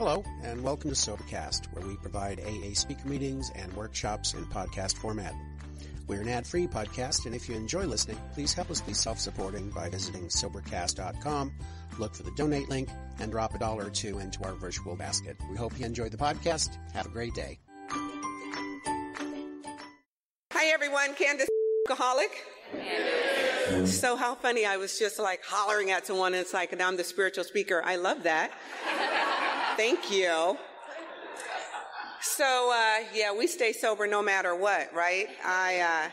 Hello, and welcome to Sobercast, where we provide AA speaker meetings and workshops in podcast format. We're an ad-free podcast, and if you enjoy listening, please help us be self-supporting by visiting Sobercast.com, look for the donate link, and drop a dollar or two into our virtual basket. We hope you enjoy the podcast. Have a great day. Hi everyone, Candice alcoholic. So how funny, I was just like hollering at someone and it's like, and I'm the spiritual speaker. I love that. Thank you. So, uh, yeah, we stay sober no matter what, right? I, uh,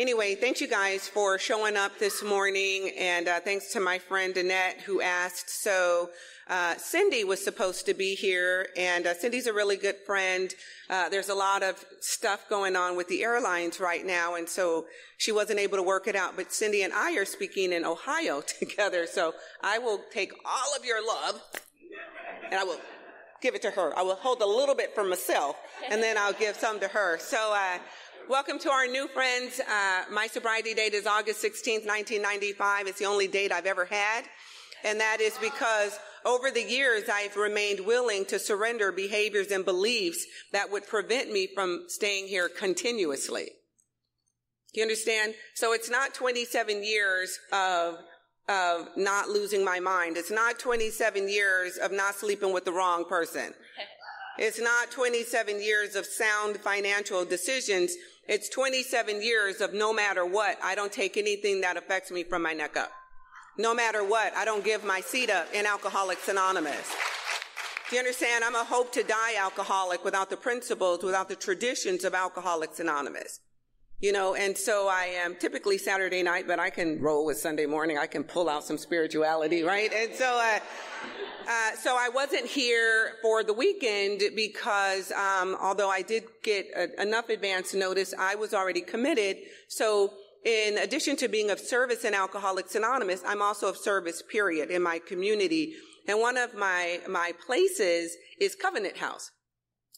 anyway, thank you guys for showing up this morning and, uh, thanks to my friend Annette who asked. So, uh, Cindy was supposed to be here and, uh, Cindy's a really good friend. Uh, there's a lot of stuff going on with the airlines right now. And so she wasn't able to work it out, but Cindy and I are speaking in Ohio together. So I will take all of your love and I will give it to her. I will hold a little bit for myself and then I'll give some to her. So, uh, welcome to our new friends. Uh, my sobriety date is August 16th, 1995. It's the only date I've ever had. And that is because over the years, I've remained willing to surrender behaviors and beliefs that would prevent me from staying here continuously. You understand? So it's not 27 years of of not losing my mind. It's not 27 years of not sleeping with the wrong person. It's not 27 years of sound financial decisions. It's 27 years of no matter what, I don't take anything that affects me from my neck up. No matter what, I don't give my seat up in Alcoholics Anonymous. Do you understand? I'm a hope to die alcoholic without the principles, without the traditions of Alcoholics Anonymous. You know, and so I am typically Saturday night, but I can roll with Sunday morning. I can pull out some spirituality, right? And so, uh, uh, so I wasn't here for the weekend because, um, although I did get a, enough advance notice, I was already committed. So in addition to being of service in Alcoholics Anonymous, I'm also of service, period, in my community. And one of my, my places is Covenant House.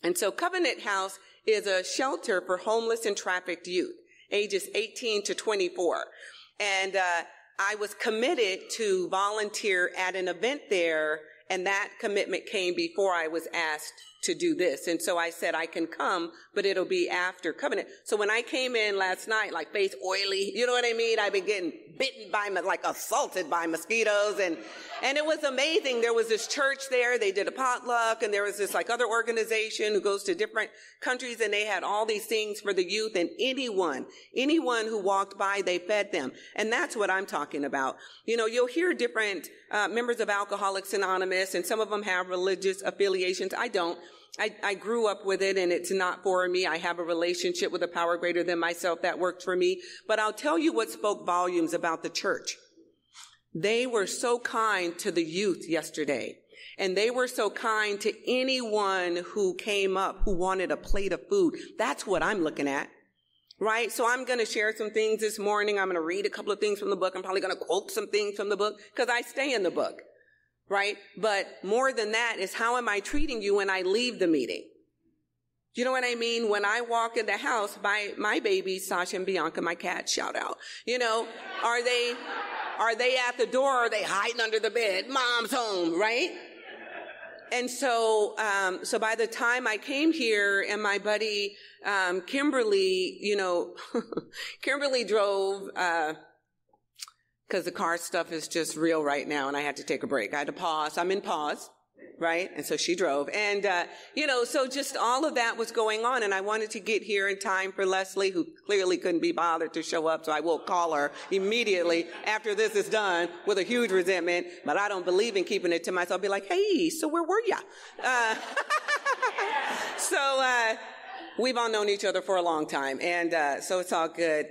And so Covenant House is a shelter for homeless and trafficked youth, ages 18 to 24. And, uh, I was committed to volunteer at an event there, and that commitment came before I was asked to do this. And so I said, I can come, but it'll be after covenant. So when I came in last night, like face oily, you know what I mean? I've been getting bitten by, like assaulted by mosquitoes and, and it was amazing. There was this church there. They did a potluck and there was this like other organization who goes to different countries and they had all these things for the youth and anyone, anyone who walked by, they fed them. And that's what I'm talking about. You know, you'll hear different uh, members of Alcoholics Anonymous and some of them have religious affiliations. I don't. I, I, grew up with it and it's not for me. I have a relationship with a power greater than myself that worked for me. But I'll tell you what spoke volumes about the church. They were so kind to the youth yesterday. And they were so kind to anyone who came up who wanted a plate of food. That's what I'm looking at. Right? So I'm going to share some things this morning. I'm going to read a couple of things from the book. I'm probably going to quote some things from the book because I stay in the book right? But more than that is how am I treating you when I leave the meeting? You know what I mean? When I walk in the house, my, my babies, Sasha and Bianca, my cats, shout out. You know, are they, are they at the door? Or are they hiding under the bed? Mom's home, right? And so, um, so by the time I came here and my buddy, um, Kimberly, you know, Kimberly drove, uh, because the car stuff is just real right now and I had to take a break. I had to pause. I'm in pause. Right. And so she drove. And, uh, you know, so just all of that was going on. And I wanted to get here in time for Leslie, who clearly couldn't be bothered to show up. So I will call her immediately after this is done with a huge resentment. But I don't believe in keeping it to myself. I'll be like, hey, so where were ya? Uh, so, uh, we've all known each other for a long time. And, uh, so it's all good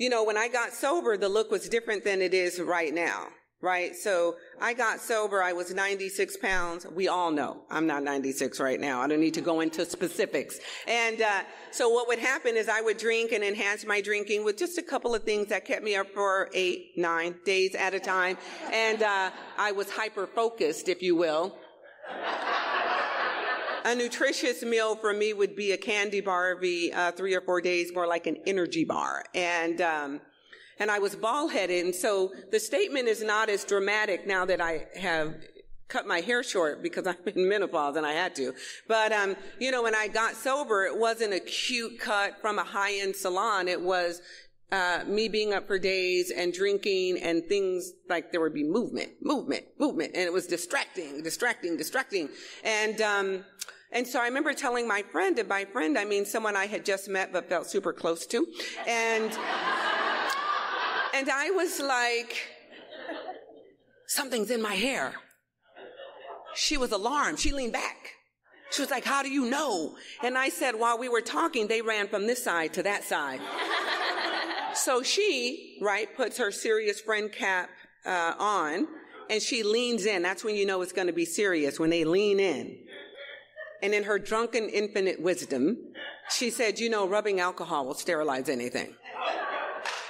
you know, when I got sober, the look was different than it is right now. Right. So I got sober. I was 96 pounds. We all know I'm not 96 right now. I don't need to go into specifics. And, uh, so what would happen is I would drink and enhance my drinking with just a couple of things that kept me up for eight, nine days at a time. And, uh, I was hyper focused, if you will. A nutritious meal for me would be a candy bar every uh, three or four days, more like an energy bar. And, um, and I was bald headed. And so the statement is not as dramatic now that I have cut my hair short because I'm in menopause and I had to. But, um, you know, when I got sober, it wasn't a cute cut from a high-end salon. It was, uh, me being up for days and drinking and things like there would be movement, movement, movement. And it was distracting, distracting, distracting. And, um, and so I remember telling my friend, and by friend, I mean someone I had just met but felt super close to. And, and I was like, something's in my hair. She was alarmed. She leaned back. She was like, how do you know? And I said, while we were talking, they ran from this side to that side. So she, right, puts her serious friend cap uh, on and she leans in. That's when you know it's going to be serious, when they lean in. And in her drunken infinite wisdom, she said, you know, rubbing alcohol will sterilize anything.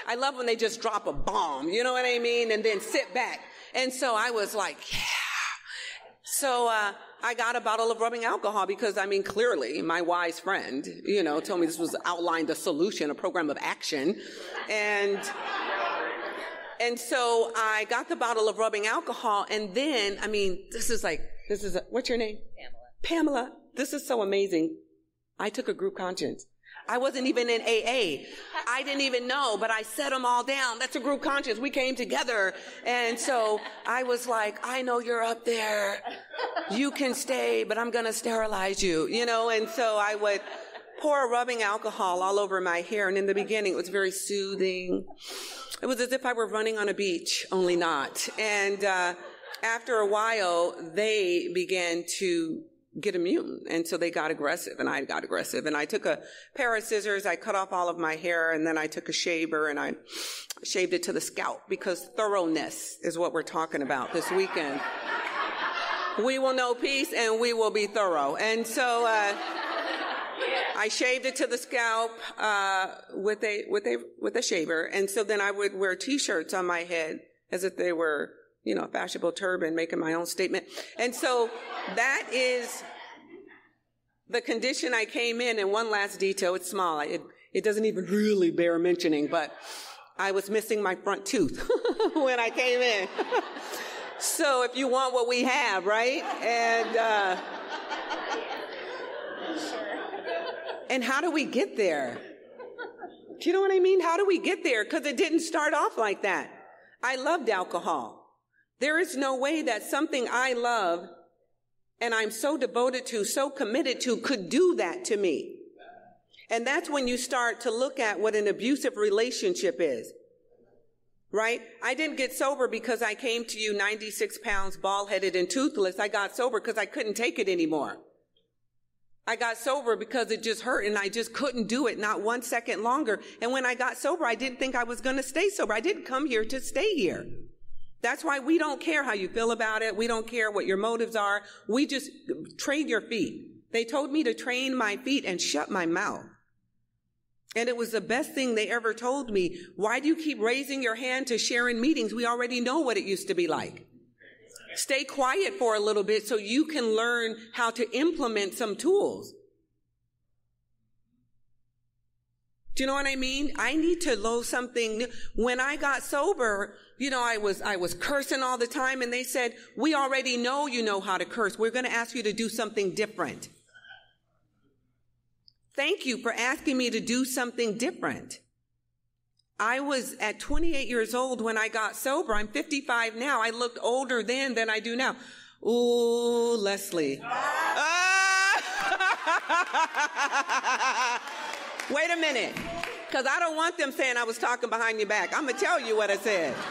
I love when they just drop a bomb, you know what I mean? And then sit back. And so I was like, yeah. So, uh, I got a bottle of rubbing alcohol because, I mean, clearly my wise friend, you know, told me this was outlined a solution, a program of action. And, and so I got the bottle of rubbing alcohol and then, I mean, this is like, this is, a, what's your name? Pamela. Pamela, this is so amazing. I took a group conscience. I wasn't even in AA. I didn't even know, but I set them all down. That's a group conscience. We came together. And so I was like, I know you're up there. You can stay, but I'm going to sterilize you, you know? And so I would pour rubbing alcohol all over my hair. And in the beginning, it was very soothing. It was as if I were running on a beach, only not. And, uh, after a while, they began to get immune. And so they got aggressive and I got aggressive and I took a pair of scissors, I cut off all of my hair and then I took a shaver and I shaved it to the scalp because thoroughness is what we're talking about this weekend. we will know peace and we will be thorough. And so, uh, I shaved it to the scalp uh, with a with a with a shaver, and so then I would wear T-shirts on my head as if they were you know, a fashionable turban, making my own statement. And so that is the condition I came in. And one last detail, it's small. It, it doesn't even really bear mentioning, but I was missing my front tooth when I came in. so if you want what we have, right? And, uh, and how do we get there? Do you know what I mean? How do we get there? Because it didn't start off like that. I loved alcohol. There is no way that something I love and I'm so devoted to, so committed to could do that to me. And that's when you start to look at what an abusive relationship is. Right? I didn't get sober because I came to you 96 pounds, bald headed and toothless. I got sober because I couldn't take it anymore. I got sober because it just hurt and I just couldn't do it not one second longer. And when I got sober, I didn't think I was going to stay sober. I didn't come here to stay here. That's why we don't care how you feel about it. We don't care what your motives are. We just train your feet. They told me to train my feet and shut my mouth. And it was the best thing they ever told me. Why do you keep raising your hand to share in meetings? We already know what it used to be like. Stay quiet for a little bit so you can learn how to implement some tools. Do you know what I mean? I need to know something new. When I got sober, you know, I was, I was cursing all the time and they said, we already know you know how to curse. We're going to ask you to do something different. Thank you for asking me to do something different. I was at 28 years old when I got sober. I'm 55 now. I looked older then than I do now. Ooh, Leslie. Wait a minute. Because I don't want them saying I was talking behind your back. I'm going to tell you what I said.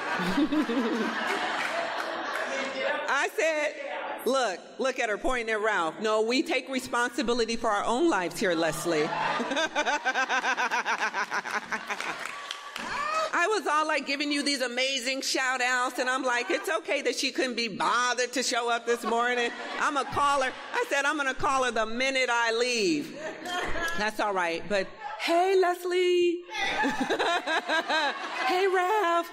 I said, look, look at her pointing at Ralph. No, we take responsibility for our own lives here, Leslie. I was all like giving you these amazing shout outs, and I'm like, it's okay that she couldn't be bothered to show up this morning. I'm gonna call her. I said, I'm gonna call her the minute I leave. That's all right, but Hey, Leslie. hey, Ralph.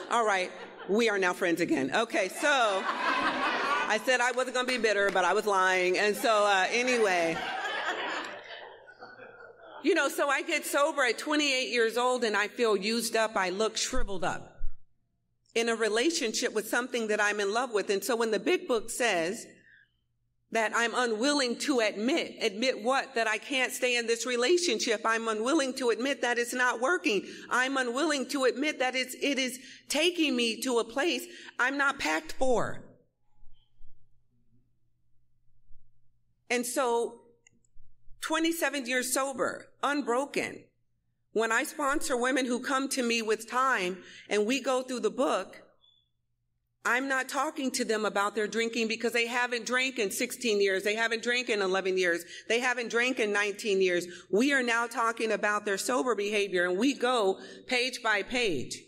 All right. We are now friends again. Okay, so I said I wasn't going to be bitter, but I was lying. And so, uh, anyway. You know, so I get sober at 28 years old and I feel used up. I look shriveled up. in a relationship with something that I'm in love with. And so when the big book says that I'm unwilling to admit, admit what? That I can't stay in this relationship. I'm unwilling to admit that it's not working. I'm unwilling to admit that it's, it is taking me to a place I'm not packed for. And so 27 years sober, unbroken. When I sponsor women who come to me with time and we go through the book, I'm not talking to them about their drinking because they haven't drank in 16 years. They haven't drank in 11 years. They haven't drank in 19 years. We are now talking about their sober behavior and we go page by page,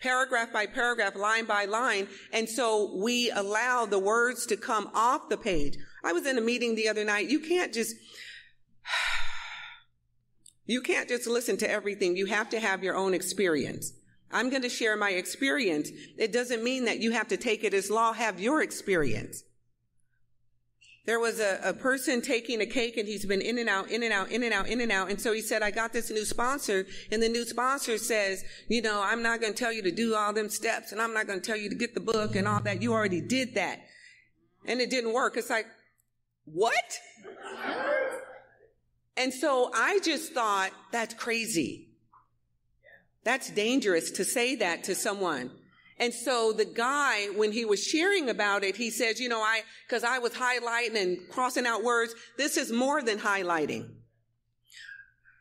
paragraph by paragraph, line by line. And so we allow the words to come off the page. I was in a meeting the other night. You can't just, you can't just listen to everything. You have to have your own experience. I'm going to share my experience. It doesn't mean that you have to take it as law. Have your experience. There was a, a, person taking a cake and he's been in and out, in and out, in and out, in and out. And so he said, I got this new sponsor. And the new sponsor says, you know, I'm not going to tell you to do all them steps and I'm not going to tell you to get the book and all that. You already did that. And it didn't work. It's like, what? And so I just thought, that's crazy. That's dangerous to say that to someone. And so the guy, when he was sharing about it, he says, you know, I, cause I was highlighting and crossing out words. This is more than highlighting.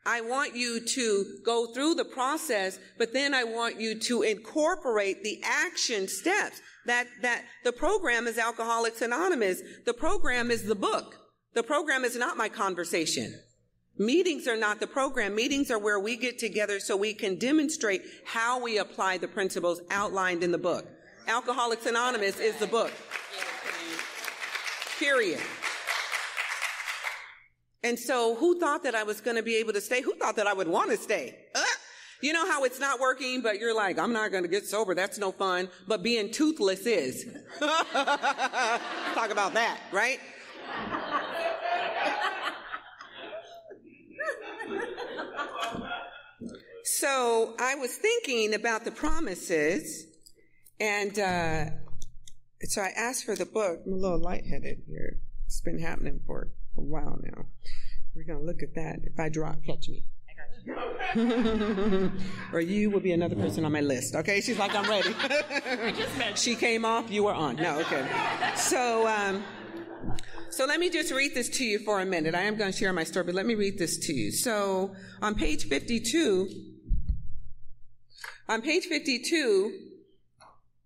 I want you to go through the process, but then I want you to incorporate the action steps that, that the program is Alcoholics Anonymous. The program is the book. The program is not my conversation. Meetings are not the program. Meetings are where we get together so we can demonstrate how we apply the principles outlined in the book. Alcoholics Anonymous is the book. Period. And so who thought that I was going to be able to stay? Who thought that I would want to stay? Uh, you know how it's not working, but you're like, I'm not going to get sober. That's no fun. But being toothless is. Talk about that, right? So I was thinking about the promises, and uh, so I asked for the book. I'm a little lightheaded here. It's been happening for a while now. We're going to look at that. If I drop, catch me. or you will be another person on my list. Okay, she's like, I'm ready. she came off, you were on. No, okay. So, um, so let me just read this to you for a minute. I am going to share my story, but let me read this to you. So on page 52, on page 52,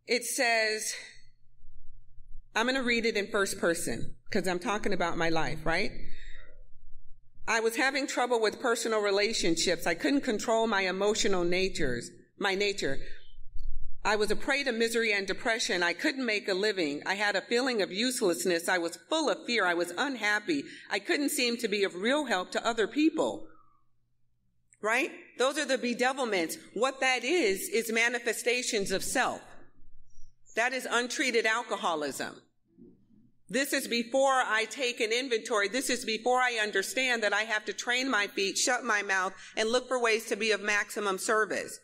it says, I'm going to read it in first person because I'm talking about my life, right? I was having trouble with personal relationships. I couldn't control my emotional natures, my nature. I was a prey to misery and depression. I couldn't make a living. I had a feeling of uselessness. I was full of fear. I was unhappy. I couldn't seem to be of real help to other people. Right? Those are the bedevilments. What that is, is manifestations of self. That is untreated alcoholism. This is before I take an inventory. This is before I understand that I have to train my feet, shut my mouth, and look for ways to be of maximum service.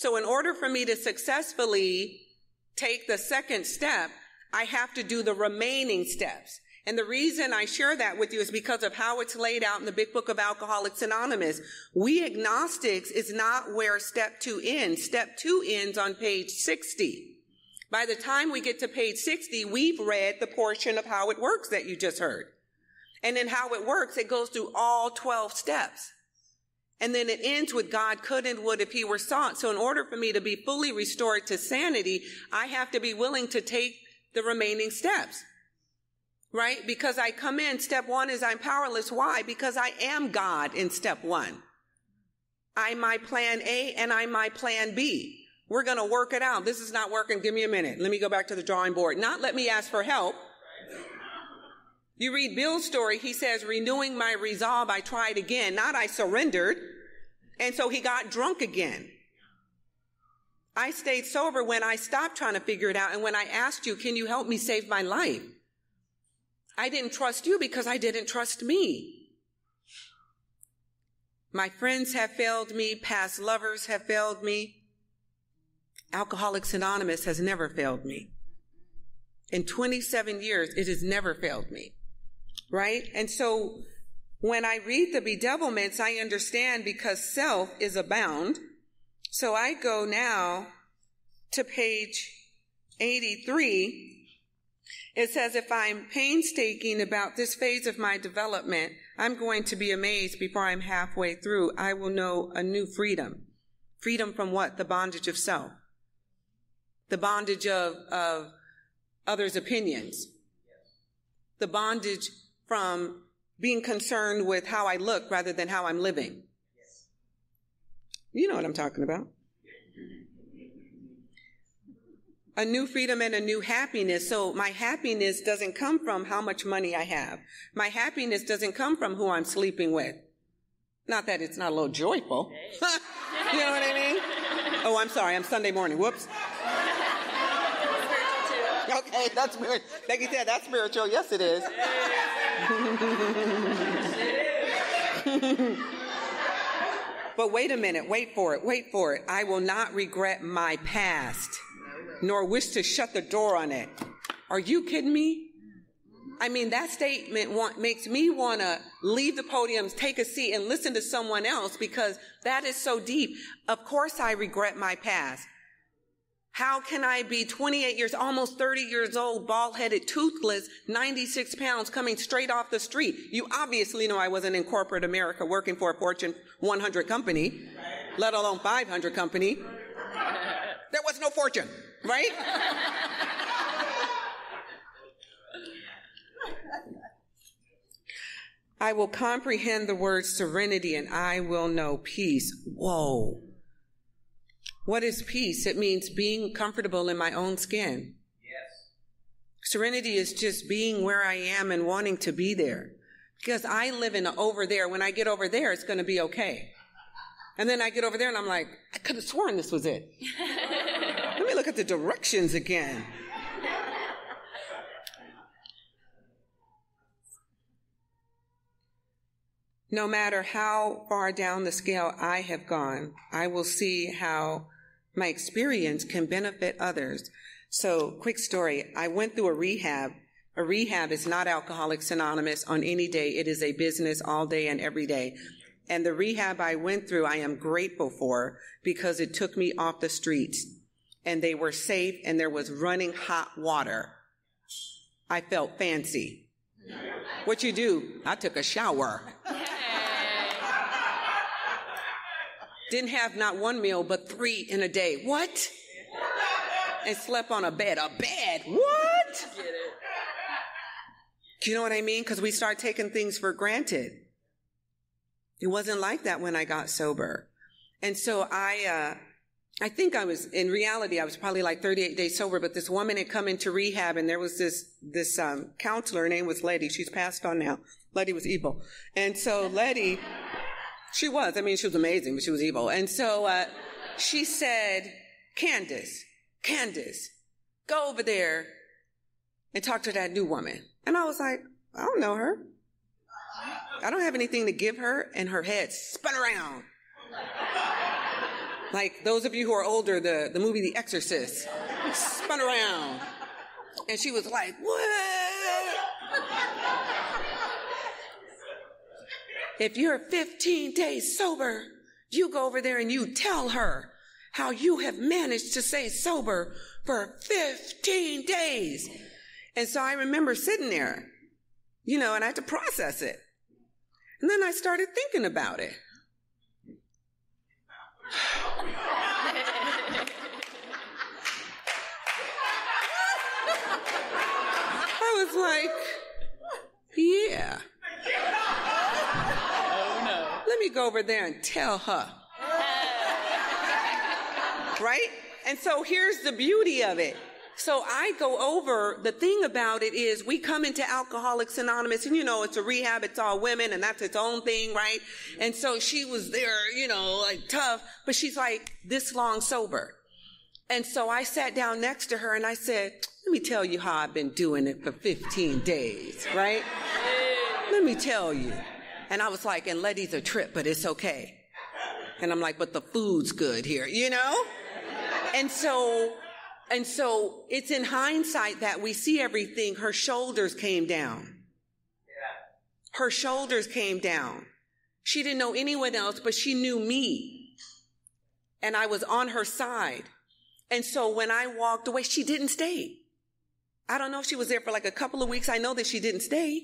So in order for me to successfully take the second step, I have to do the remaining steps. And the reason I share that with you is because of how it's laid out in the big book of Alcoholics Anonymous. We agnostics is not where step two ends. Step two ends on page 60. By the time we get to page 60, we've read the portion of how it works that you just heard. And in how it works, it goes through all 12 steps. And then it ends with God could and would if he were sought. So in order for me to be fully restored to sanity, I have to be willing to take the remaining steps right? Because I come in, step one is I'm powerless. Why? Because I am God in step one. I'm my plan A and I'm my plan B. We're going to work it out. This is not working. Give me a minute. Let me go back to the drawing board. Not let me ask for help. You read Bill's story. He says, renewing my resolve, I tried again. Not I surrendered. And so he got drunk again. I stayed sober when I stopped trying to figure it out. And when I asked you, can you help me save my life? I didn't trust you because I didn't trust me. My friends have failed me. Past lovers have failed me. Alcoholics Anonymous has never failed me. In 27 years, it has never failed me. Right? And so when I read the bedevilments, I understand because self is abound. So I go now to page 83. It says, if I'm painstaking about this phase of my development, I'm going to be amazed before I'm halfway through. I will know a new freedom. Freedom from what? The bondage of self. The bondage of, of others' opinions. The bondage from being concerned with how I look rather than how I'm living. You know what I'm talking about. A new freedom and a new happiness. So my happiness doesn't come from how much money I have. My happiness doesn't come from who I'm sleeping with. Not that it's not a little joyful. you know what I mean? Oh, I'm sorry. I'm Sunday morning. Whoops. Okay, that's spiritual. Like you said, that's spiritual. Yes, it is. but wait a minute. Wait for it. Wait for it. I will not regret my past, nor wish to shut the door on it. Are you kidding me? I mean, that statement want, makes me want to leave the podiums, take a seat, and listen to someone else because that is so deep. Of course, I regret my past. How can I be 28 years, almost 30 years old, bald headed, toothless, 96 pounds, coming straight off the street? You obviously know I wasn't in corporate America working for a Fortune 100 company, let alone 500 company. There was no fortune, right? I will comprehend the word serenity and I will know peace. Whoa. What is peace? It means being comfortable in my own skin. Yes. Serenity is just being where I am and wanting to be there. Because I live in over there. When I get over there, it's going to be okay. And then I get over there and I'm like, I could have sworn this was it. Let me look at the directions again. No matter how far down the scale I have gone, I will see how my experience can benefit others. So, quick story. I went through a rehab. A rehab is not Alcoholics Anonymous on any day. It is a business all day and every day. And the rehab I went through, I am grateful for because it took me off the streets and they were safe and there was running hot water. I felt fancy. What you do? I took a shower. Didn't have not one meal, but three in a day. What? And slept on a bed. A bed. What? Do you know what I mean? Because we start taking things for granted. It wasn't like that when I got sober. And so I, uh, I think I was, in reality, I was probably like 38 days sober, but this woman had come into rehab and there was this, this, um, counselor, her name was Letty. She's passed on now. Letty was evil. And so Letty, she was. I mean, she was amazing, but she was evil. And so uh, she said, Candice, Candice, go over there and talk to that new woman. And I was like, I don't know her. I don't have anything to give her. And her head spun around. Like those of you who are older, the, the movie The Exorcist spun around. And she was like, what? If you're 15 days sober, you go over there and you tell her how you have managed to stay sober for 15 days. And so I remember sitting there, you know, and I had to process it. And then I started thinking about it. I was like, yeah. Let me go over there and tell her. right? And so here's the beauty of it. So I go over, the thing about it is we come into Alcoholics Anonymous and you know, it's a rehab, it's all women and that's its own thing, right? And so she was there, you know, like tough, but she's like this long sober. And so I sat down next to her and I said, let me tell you how I've been doing it for 15 days, right? Let me tell you. And I was like, and Letty's a trip, but it's okay. And I'm like, but the food's good here, you know? And so, and so it's in hindsight that we see everything. Her shoulders came down. Her shoulders came down. She didn't know anyone else, but she knew me. And I was on her side. And so when I walked away, she didn't stay. I don't know if she was there for like a couple of weeks. I know that she didn't stay.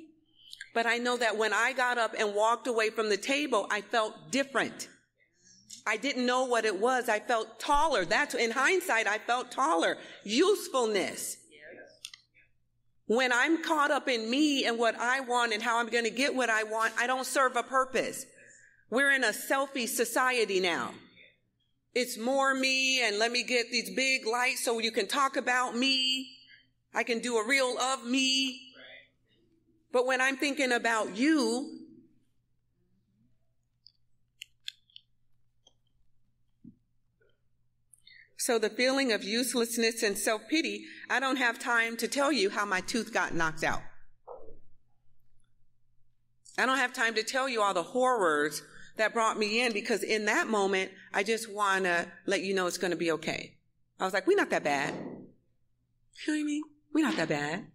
But I know that when I got up and walked away from the table, I felt different. I didn't know what it was. I felt taller. That's in hindsight, I felt taller. Usefulness. When I'm caught up in me and what I want and how I'm going to get what I want, I don't serve a purpose. We're in a selfie society now. It's more me and let me get these big lights so you can talk about me. I can do a reel of me. But when I'm thinking about you, So the feeling of uselessness and self-pity, I don't have time to tell you how my tooth got knocked out. I don't have time to tell you all the horrors that brought me in because in that moment, I just want to let you know it's going to be okay. I was like, we're not that bad. You know what I mean? We're not that bad.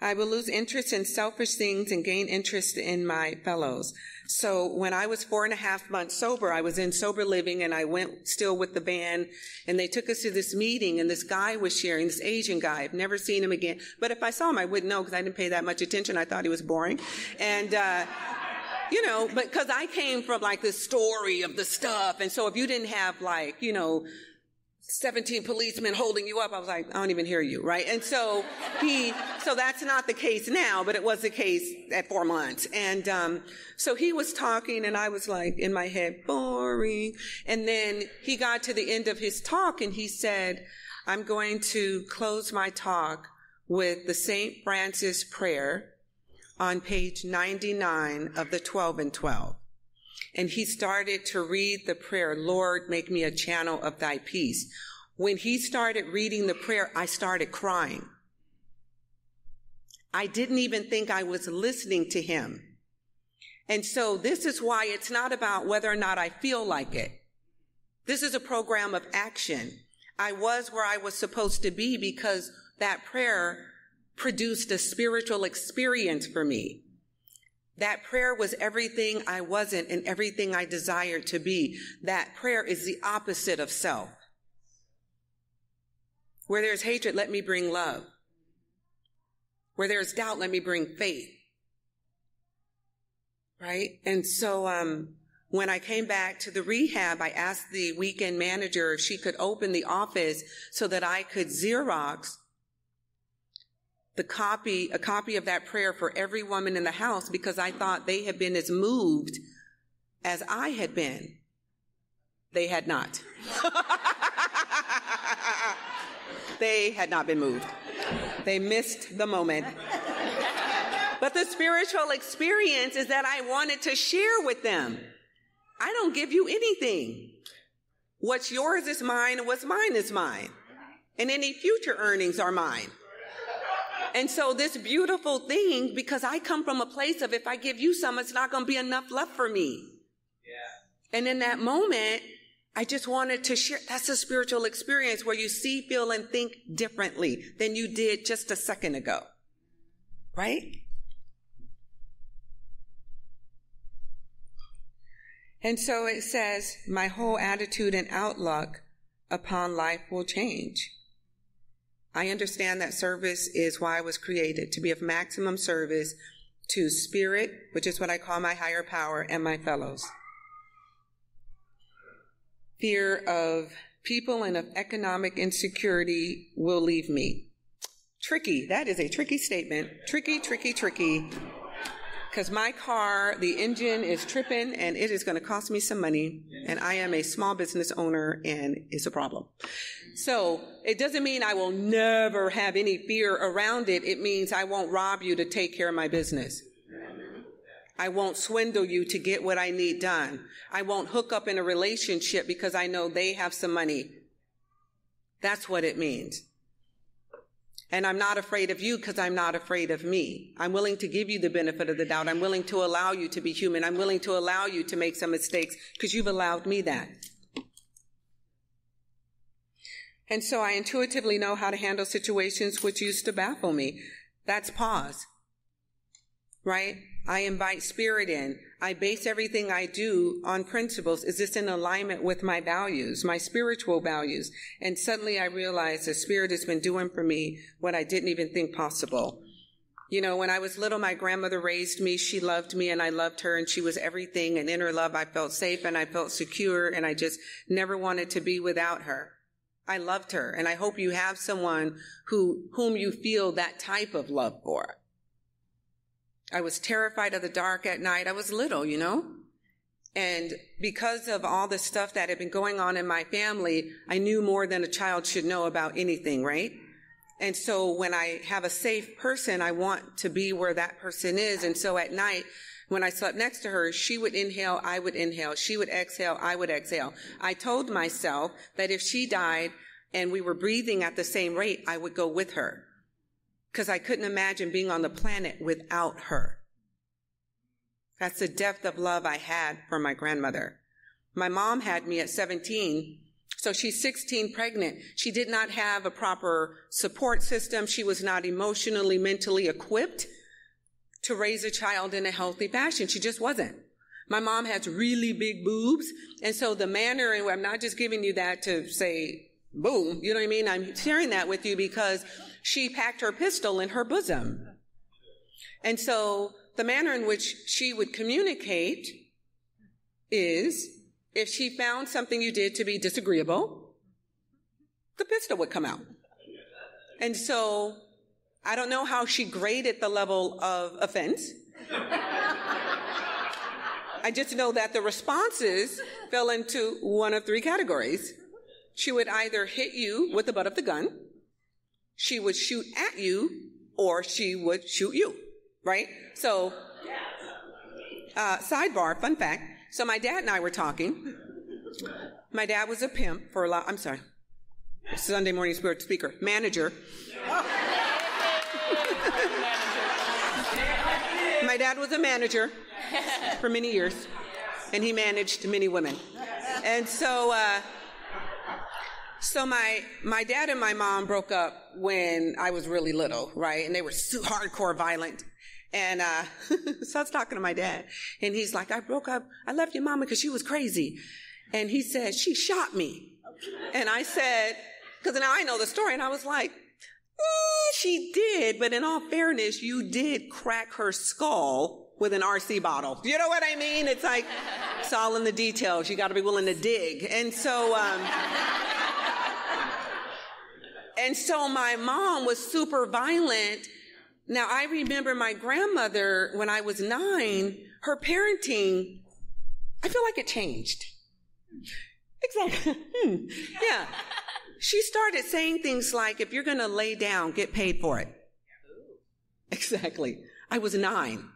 I will lose interest in selfish things and gain interest in my fellows. So when I was four and a half months sober, I was in sober living and I went still with the band and they took us to this meeting and this guy was sharing, this Asian guy. I've never seen him again. But if I saw him, I wouldn't know because I didn't pay that much attention. I thought he was boring. And, uh, you know, but cause I came from like the story of the stuff. And so if you didn't have like, you know, 17 policemen holding you up. I was like, I don't even hear you, right? And so he, so that's not the case now, but it was the case at four months. And, um, so he was talking and I was like in my head, boring. And then he got to the end of his talk and he said, I'm going to close my talk with the St. Francis prayer on page 99 of the 12 and 12 and he started to read the prayer, Lord, make me a channel of thy peace. When he started reading the prayer, I started crying. I didn't even think I was listening to him. And so this is why it's not about whether or not I feel like it. This is a program of action. I was where I was supposed to be because that prayer produced a spiritual experience for me. That prayer was everything I wasn't and everything I desired to be. That prayer is the opposite of self. Where there's hatred, let me bring love. Where there's doubt, let me bring faith. Right? And so, um, when I came back to the rehab, I asked the weekend manager if she could open the office so that I could Xerox the copy, a copy of that prayer for every woman in the house because I thought they had been as moved as I had been. They had not. they had not been moved. They missed the moment. But the spiritual experience is that I wanted to share with them. I don't give you anything. What's yours is mine, and what's mine is mine. And any future earnings are mine. And so this beautiful thing, because I come from a place of if I give you some, it's not going to be enough left for me. Yeah. And in that moment, I just wanted to share. That's a spiritual experience where you see, feel, and think differently than you did just a second ago. Right? And so it says, my whole attitude and outlook upon life will change. I understand that service is why I was created, to be of maximum service to spirit, which is what I call my higher power, and my fellows. Fear of people and of economic insecurity will leave me. Tricky. That is a tricky statement. Tricky, tricky, tricky because my car, the engine is tripping and it is going to cost me some money. And I am a small business owner and it's a problem. So it doesn't mean I will never have any fear around it. It means I won't rob you to take care of my business. I won't swindle you to get what I need done. I won't hook up in a relationship because I know they have some money. That's what it means. And I'm not afraid of you because I'm not afraid of me. I'm willing to give you the benefit of the doubt. I'm willing to allow you to be human. I'm willing to allow you to make some mistakes because you've allowed me that. And so I intuitively know how to handle situations which used to baffle me. That's pause. Right? I invite spirit in. I base everything I do on principles. Is this in alignment with my values, my spiritual values? And suddenly I realize the spirit has been doing for me what I didn't even think possible. You know, when I was little, my grandmother raised me. She loved me and I loved her and she was everything. And in her love, I felt safe and I felt secure and I just never wanted to be without her. I loved her and I hope you have someone who, whom you feel that type of love for. I was terrified of the dark at night. I was little, you know? And because of all the stuff that had been going on in my family, I knew more than a child should know about anything, right? And so when I have a safe person, I want to be where that person is. And so at night, when I slept next to her, she would inhale, I would inhale. She would exhale, I would exhale. I told myself that if she died and we were breathing at the same rate, I would go with her because I couldn't imagine being on the planet without her. That's the depth of love I had for my grandmother. My mom had me at 17, so she's 16 pregnant. She did not have a proper support system. She was not emotionally, mentally equipped to raise a child in a healthy fashion. She just wasn't. My mom has really big boobs. And so the manner, and I'm not just giving you that to say, boom, you know what I mean? I'm sharing that with you because she packed her pistol in her bosom. And so the manner in which she would communicate is if she found something you did to be disagreeable, the pistol would come out. And so I don't know how she graded the level of offense. I just know that the responses fell into one of three categories. She would either hit you with the butt of the gun, she would shoot at you or she would shoot you, right? So, uh, sidebar, fun fact. So my dad and I were talking. My dad was a pimp for a lot, I'm sorry, Sunday morning spirit speaker, manager. my dad was a manager for many years, and he managed many women. And so, uh, so my my dad and my mom broke up when I was really little, right? And they were so hardcore violent. And uh, so I was talking to my dad, and he's like, "I broke up. I left your mama because she was crazy." And he said, "She shot me." And I said, "Because now I know the story." And I was like, mm, "She did, but in all fairness, you did crack her skull with an RC bottle. You know what I mean? It's like it's all in the details. You got to be willing to dig." And so. Um, and so my mom was super violent. Now I remember my grandmother when I was nine, her parenting, I feel like it changed. Exactly. Hmm. Yeah. She started saying things like, if you're going to lay down, get paid for it. Exactly. I was nine.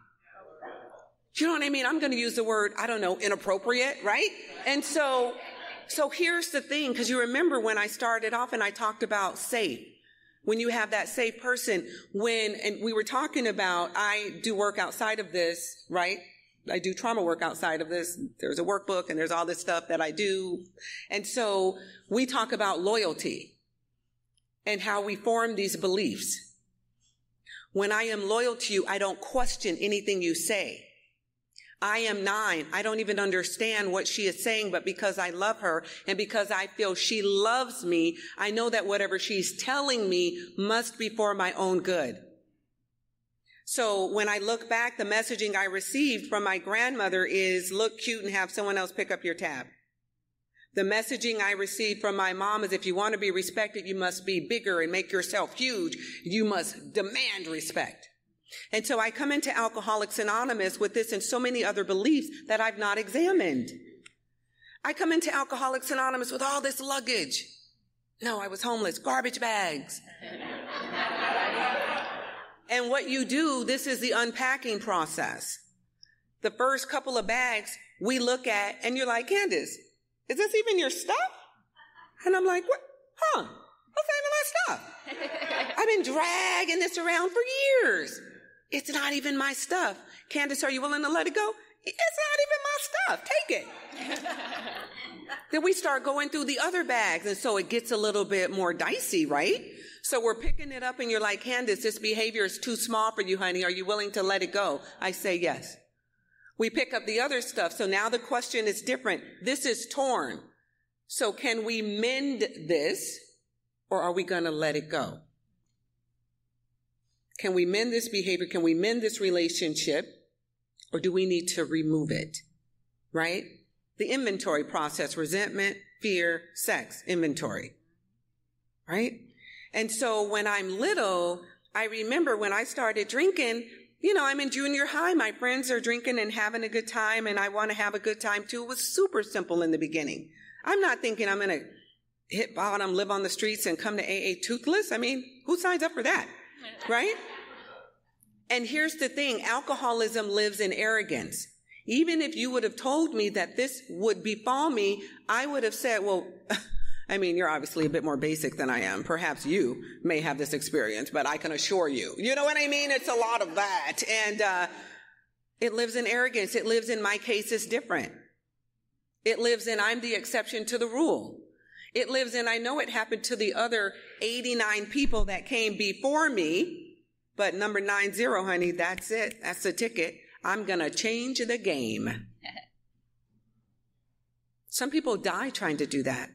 You know what I mean? I'm going to use the word, I don't know, inappropriate, right? And so so here's the thing, because you remember when I started off and I talked about safe. When you have that safe person, when, and we were talking about, I do work outside of this, right? I do trauma work outside of this. There's a workbook and there's all this stuff that I do. And so we talk about loyalty and how we form these beliefs. When I am loyal to you, I don't question anything you say. I am nine. I don't even understand what she is saying, but because I love her and because I feel she loves me, I know that whatever she's telling me must be for my own good. So when I look back, the messaging I received from my grandmother is look cute and have someone else pick up your tab. The messaging I received from my mom is if you want to be respected, you must be bigger and make yourself huge. You must demand respect. And so I come into Alcoholics Anonymous with this and so many other beliefs that I've not examined. I come into Alcoholics Anonymous with all this luggage. No, I was homeless, garbage bags. and what you do, this is the unpacking process. The first couple of bags we look at and you're like, Candice, is this even your stuff? And I'm like, what? Huh? What's even my stuff. I've been dragging this around for years. It's not even my stuff. Candice, are you willing to let it go? It's not even my stuff. Take it. then we start going through the other bags. And so it gets a little bit more dicey, right? So we're picking it up and you're like, Candice, this behavior is too small for you, honey. Are you willing to let it go? I say yes. We pick up the other stuff. So now the question is different. This is torn. So can we mend this or are we going to let it go? Can we mend this behavior? Can we mend this relationship? Or do we need to remove it? Right? The inventory process, resentment, fear, sex, inventory. Right? And so when I'm little, I remember when I started drinking, you know, I'm in junior high. My friends are drinking and having a good time and I want to have a good time too. It was super simple in the beginning. I'm not thinking I'm going to hit bottom, live on the streets and come to AA toothless. I mean, who signs up for that? Right? And here's the thing alcoholism lives in arrogance. Even if you would have told me that this would befall me, I would have said, well, I mean, you're obviously a bit more basic than I am. Perhaps you may have this experience, but I can assure you. You know what I mean? It's a lot of that. And uh, it lives in arrogance. It lives in my case is different. It lives in I'm the exception to the rule. It lives in I know it happened to the other 89 people that came before me but number nine zero, honey, that's it. That's the ticket. I'm going to change the game. Some people die trying to do that.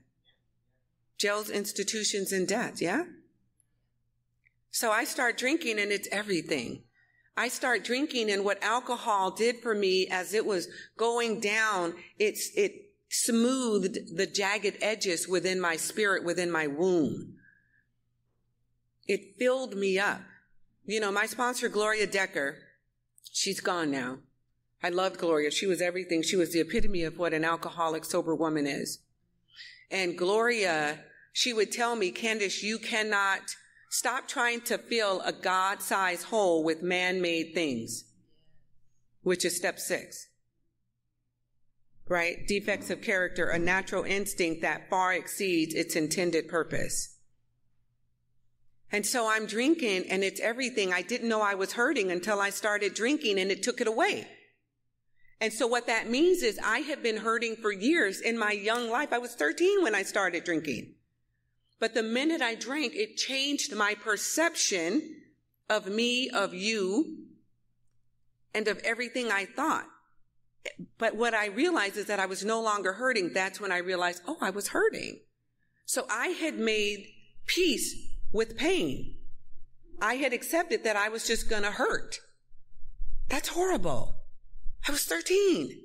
Jails, institutions, and death, yeah? So I start drinking and it's everything. I start drinking and what alcohol did for me as it was going down, it's, it smoothed the jagged edges within my spirit, within my womb. It filled me up. You know, my sponsor, Gloria Decker, she's gone now. I loved Gloria. She was everything. She was the epitome of what an alcoholic, sober woman is. And Gloria, she would tell me, Candice, you cannot stop trying to fill a God sized hole with man made things, which is step six. Right? Defects of character, a natural instinct that far exceeds its intended purpose. And so I'm drinking and it's everything. I didn't know I was hurting until I started drinking and it took it away. And so what that means is I have been hurting for years in my young life. I was 13 when I started drinking. But the minute I drank, it changed my perception of me, of you, and of everything I thought. But what I realized is that I was no longer hurting. That's when I realized, oh, I was hurting. So I had made peace with pain. I had accepted that I was just going to hurt. That's horrible. I was 13.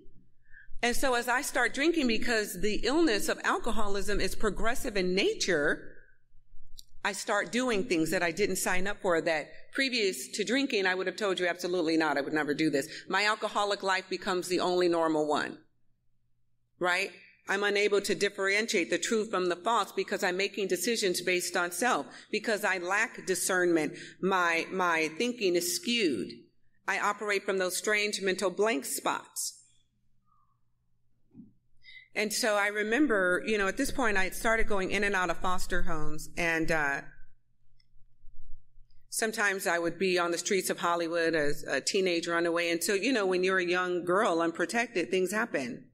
And so as I start drinking, because the illness of alcoholism is progressive in nature, I start doing things that I didn't sign up for that previous to drinking, I would have told you absolutely not. I would never do this. My alcoholic life becomes the only normal one. Right? I'm unable to differentiate the true from the false because I'm making decisions based on self. Because I lack discernment, my, my thinking is skewed. I operate from those strange mental blank spots. And so I remember, you know, at this point I had started going in and out of foster homes and, uh, sometimes I would be on the streets of Hollywood as a teenage runaway. And so, you know, when you're a young girl, unprotected, things happen.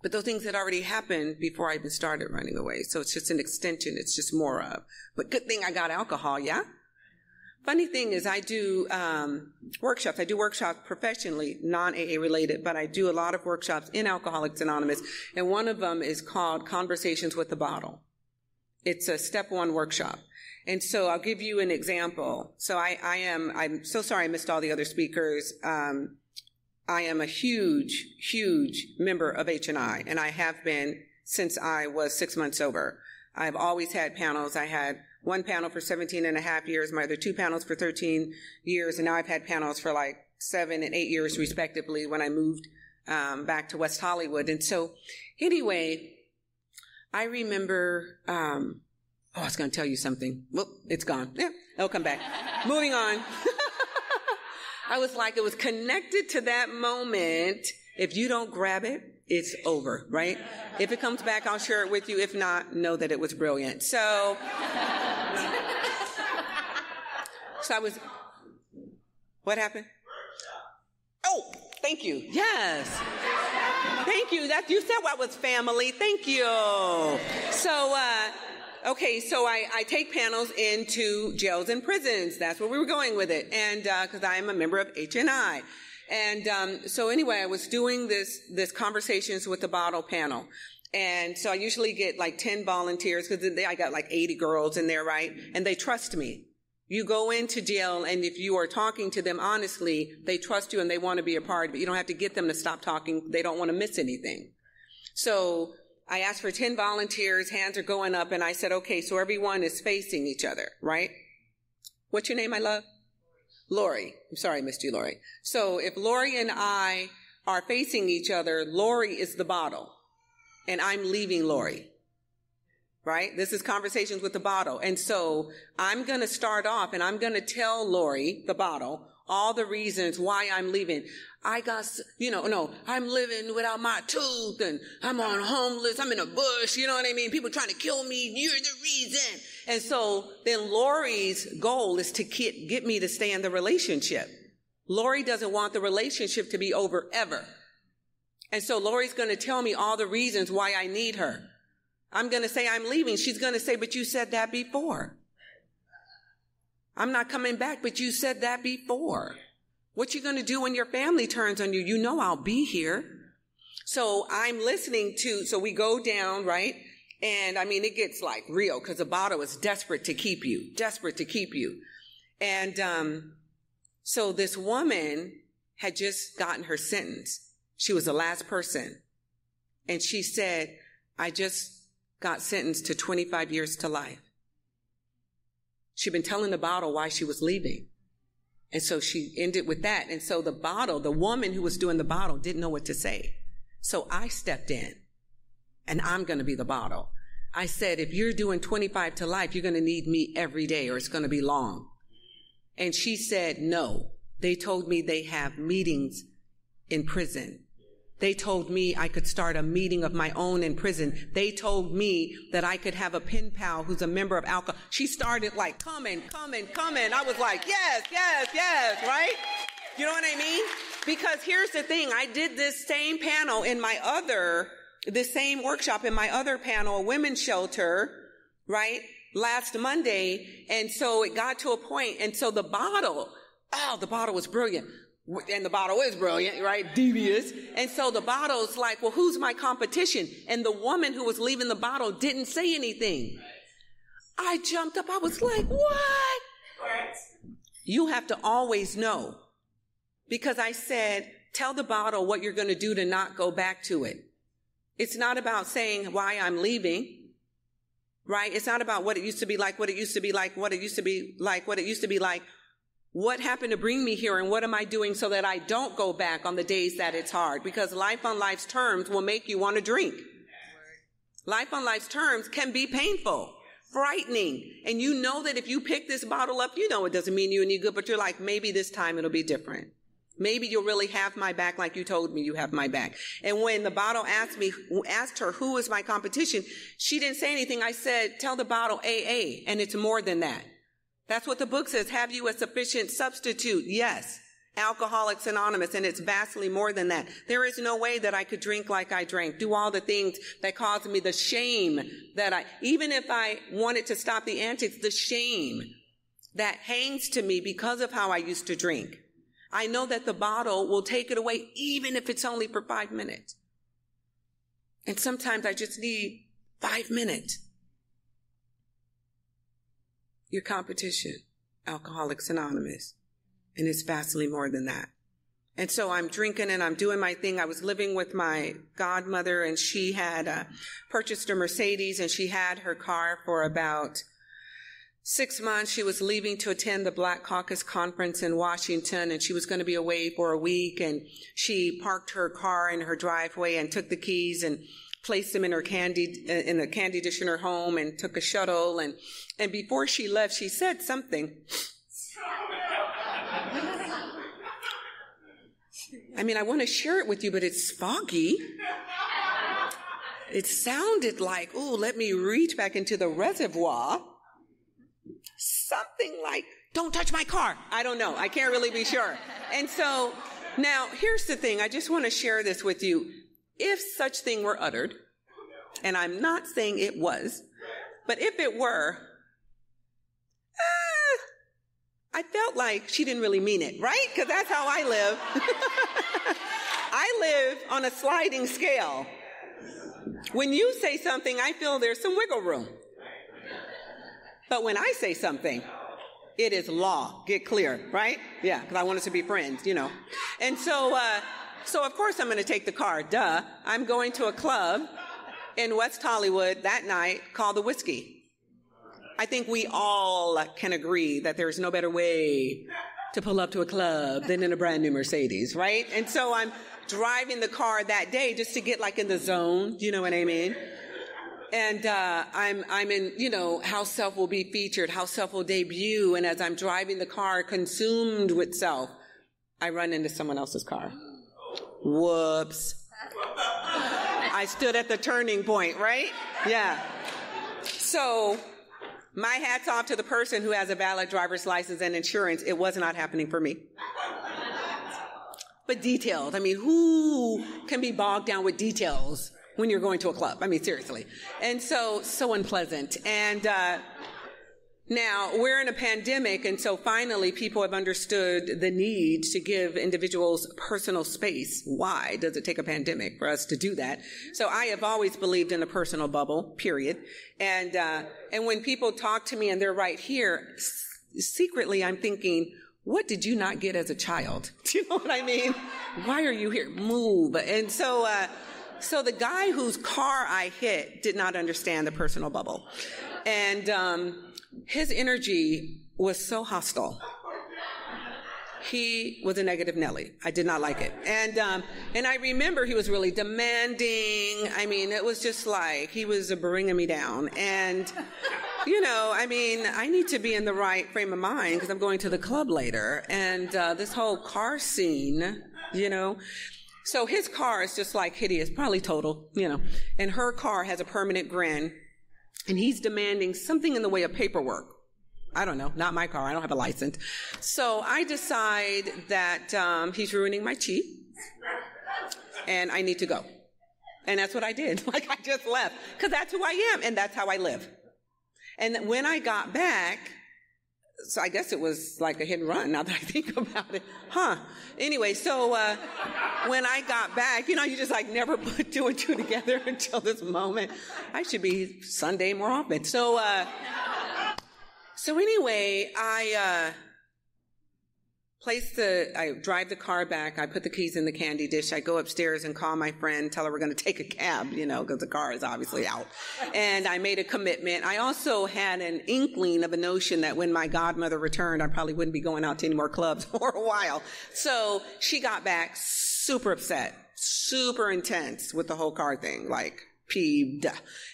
But those things had already happened before I even started running away. So it's just an extension. It's just more of. But good thing I got alcohol, yeah? Funny thing is, I do um, workshops. I do workshops professionally, non AA related, but I do a lot of workshops in Alcoholics Anonymous. And one of them is called Conversations with the Bottle. It's a step one workshop. And so I'll give you an example. So I, I am, I'm so sorry I missed all the other speakers. Um, I am a huge, huge member of H&I, and I have been since I was six months sober. I've always had panels. I had one panel for 17 and a half years, my other two panels for 13 years, and now I've had panels for like seven and eight years respectively when I moved um, back to West Hollywood. And so, anyway, I remember, um, oh, I was going to tell you something. Well, it's gone. Yeah, it'll come back. Moving on. I was like, it was connected to that moment. If you don't grab it, it's over, right? If it comes back, I'll share it with you. If not, know that it was brilliant. So, So I was, what happened? Oh, thank you. Yes. Thank you. That you said what was family. Thank you. So, uh, okay, so I, I take panels into jails and prisons. That's where we were going with it. And, uh, cause I am a member of H&I. And, um, so anyway, I was doing this, this conversations with the bottle panel. And so I usually get like 10 volunteers because I got like 80 girls in there, right? And they trust me. You go into jail and if you are talking to them honestly, they trust you and they want to be a part of it. You don't have to get them to stop talking. They don't want to miss anything. So I asked for 10 volunteers, hands are going up, and I said, okay, so everyone is facing each other, right? What's your name, my love? Lori. I'm sorry, I missed you, Lori. So if Lori and I are facing each other, Lori is the bottle, and I'm leaving Lori right? This is conversations with the bottle. And so I'm going to start off and I'm going to tell Lori, the bottle, all the reasons why I'm leaving. I got, you know, no, I'm living without my tooth and I'm on homeless. I'm in a bush. You know what I mean? People trying to kill me. You're the reason. And so then Lori's goal is to get, get me to stay in the relationship. Lori doesn't want the relationship to be over ever. And so Lori's going to tell me all the reasons why I need her. I'm going to say I'm leaving. She's going to say, but you said that before. I'm not coming back, but you said that before. What you going to do when your family turns on you? You know I'll be here. So I'm listening to, so we go down, right? And I mean, it gets like real because the bottle is desperate to keep you, desperate to keep you. And, um, so this woman had just gotten her sentence. She was the last person. And she said, I just got sentenced to 25 years to life. She'd been telling the bottle why she was leaving. And so she ended with that. And so the bottle, the woman who was doing the bottle didn't know what to say. So I stepped in and I'm going to be the bottle. I said, if you're doing 25 to life, you're going to need me every day or it's going to be long. And she said, no. They told me they have meetings in prison they told me I could start a meeting of my own in prison. They told me that I could have a pen pal who's a member of alcohol. She started like, coming, coming, coming. I was like, yes, yes, yes, right? You know what I mean? Because here's the thing. I did this same panel in my other, this same workshop in my other panel, a women's shelter, right? Last Monday. And so it got to a point. And so the bottle, oh, the bottle was brilliant and the bottle is brilliant, right? Devious. And so the bottle's like, well, who's my competition? And the woman who was leaving the bottle didn't say anything. I jumped up. I was like, what? You have to always know. Because I said, tell the bottle what you're going to do to not go back to it. It's not about saying why I'm leaving, right? It's not about what it used to be like, what it used to be like, what it used to be like, what it used to be like. What happened to bring me here and what am I doing so that I don't go back on the days that it's hard? Because life on life's terms will make you want to drink. Life on life's terms can be painful, frightening. And you know that if you pick this bottle up, you know it doesn't mean you any good, but you're like, maybe this time it'll be different. Maybe you'll really have my back like you told me you have my back. And when the bottle asked me, asked her who is my competition, she didn't say anything. I said, tell the bottle AA, and it's more than that. That's what the book says. Have you a sufficient substitute? Yes. Alcoholics Anonymous, and it's vastly more than that. There is no way that I could drink like I drank, do all the things that caused me the shame that I, even if I wanted to stop the antics, the shame that hangs to me because of how I used to drink. I know that the bottle will take it away, even if it's only for five minutes. And sometimes I just need five minutes your competition, Alcoholics Anonymous. And it's vastly more than that. And so I'm drinking and I'm doing my thing. I was living with my godmother and she had uh, purchased a Mercedes and she had her car for about six months. She was leaving to attend the Black Caucus conference in Washington and she was going to be away for a week and she parked her car in her driveway and took the keys and placed them in her candy in a candy dish in her home and took a shuttle and and before she left she said something I mean I want to share it with you but it's foggy it sounded like oh let me reach back into the reservoir something like don't touch my car. I don't know. I can't really be sure. And so now here's the thing. I just want to share this with you. If such thing were uttered, and I'm not saying it was, but if it were, eh, I felt like she didn't really mean it, right? Because that's how I live. I live on a sliding scale. When you say something, I feel there's some wiggle room. But when I say something, it is law. Get clear, right? Yeah, because I want us to be friends, you know. And so, uh, so of course I'm going to take the car. Duh. I'm going to a club in West Hollywood that night called the Whiskey. I think we all can agree that there's no better way to pull up to a club than in a brand new Mercedes, right? And so I'm driving the car that day just to get like in the zone. You know what I mean? And uh, I'm I'm in you know how self will be featured, how self will debut, and as I'm driving the car, consumed with self, I run into someone else's car. Whoops! I stood at the turning point, right? Yeah. So my hat's off to the person who has a valid driver's license and insurance. It was not happening for me but detailed. I mean, who can be bogged down with details when you're going to a club? I mean, seriously. And so, so unpleasant. And, uh, now we're in a pandemic, and so finally people have understood the need to give individuals personal space. Why does it take a pandemic for us to do that? So I have always believed in a personal bubble, period. And uh, and when people talk to me and they're right here, secretly I'm thinking, what did you not get as a child? Do you know what I mean? Why are you here? Move. And so, uh, so the guy whose car I hit did not understand the personal bubble. And um, his energy was so hostile. He was a negative Nelly. I did not like it. And, um, and I remember he was really demanding. I mean, it was just like he was bringing me down. And you know, I mean, I need to be in the right frame of mind because I'm going to the club later. And uh, this whole car scene, you know. So his car is just like hideous, probably total, you know. And her car has a permanent grin. And he's demanding something in the way of paperwork. I don't know, not my car. I don't have a license. So I decide that um, he's ruining my chi, and I need to go. And that's what I did. Like I just left because that's who I am, and that's how I live. And when I got back, so I guess it was like a hit and run now that I think about it. Huh. Anyway, so uh, when I got back, you know, you just like never put two and two together until this moment. I should be Sunday more often. So, uh, so anyway, I, uh, place the, I drive the car back. I put the keys in the candy dish. I go upstairs and call my friend, tell her we're going to take a cab, you know, because the car is obviously out. And I made a commitment. I also had an inkling of a notion that when my godmother returned, I probably wouldn't be going out to any more clubs for a while. So she got back super upset, super intense with the whole car thing. Like, peeved.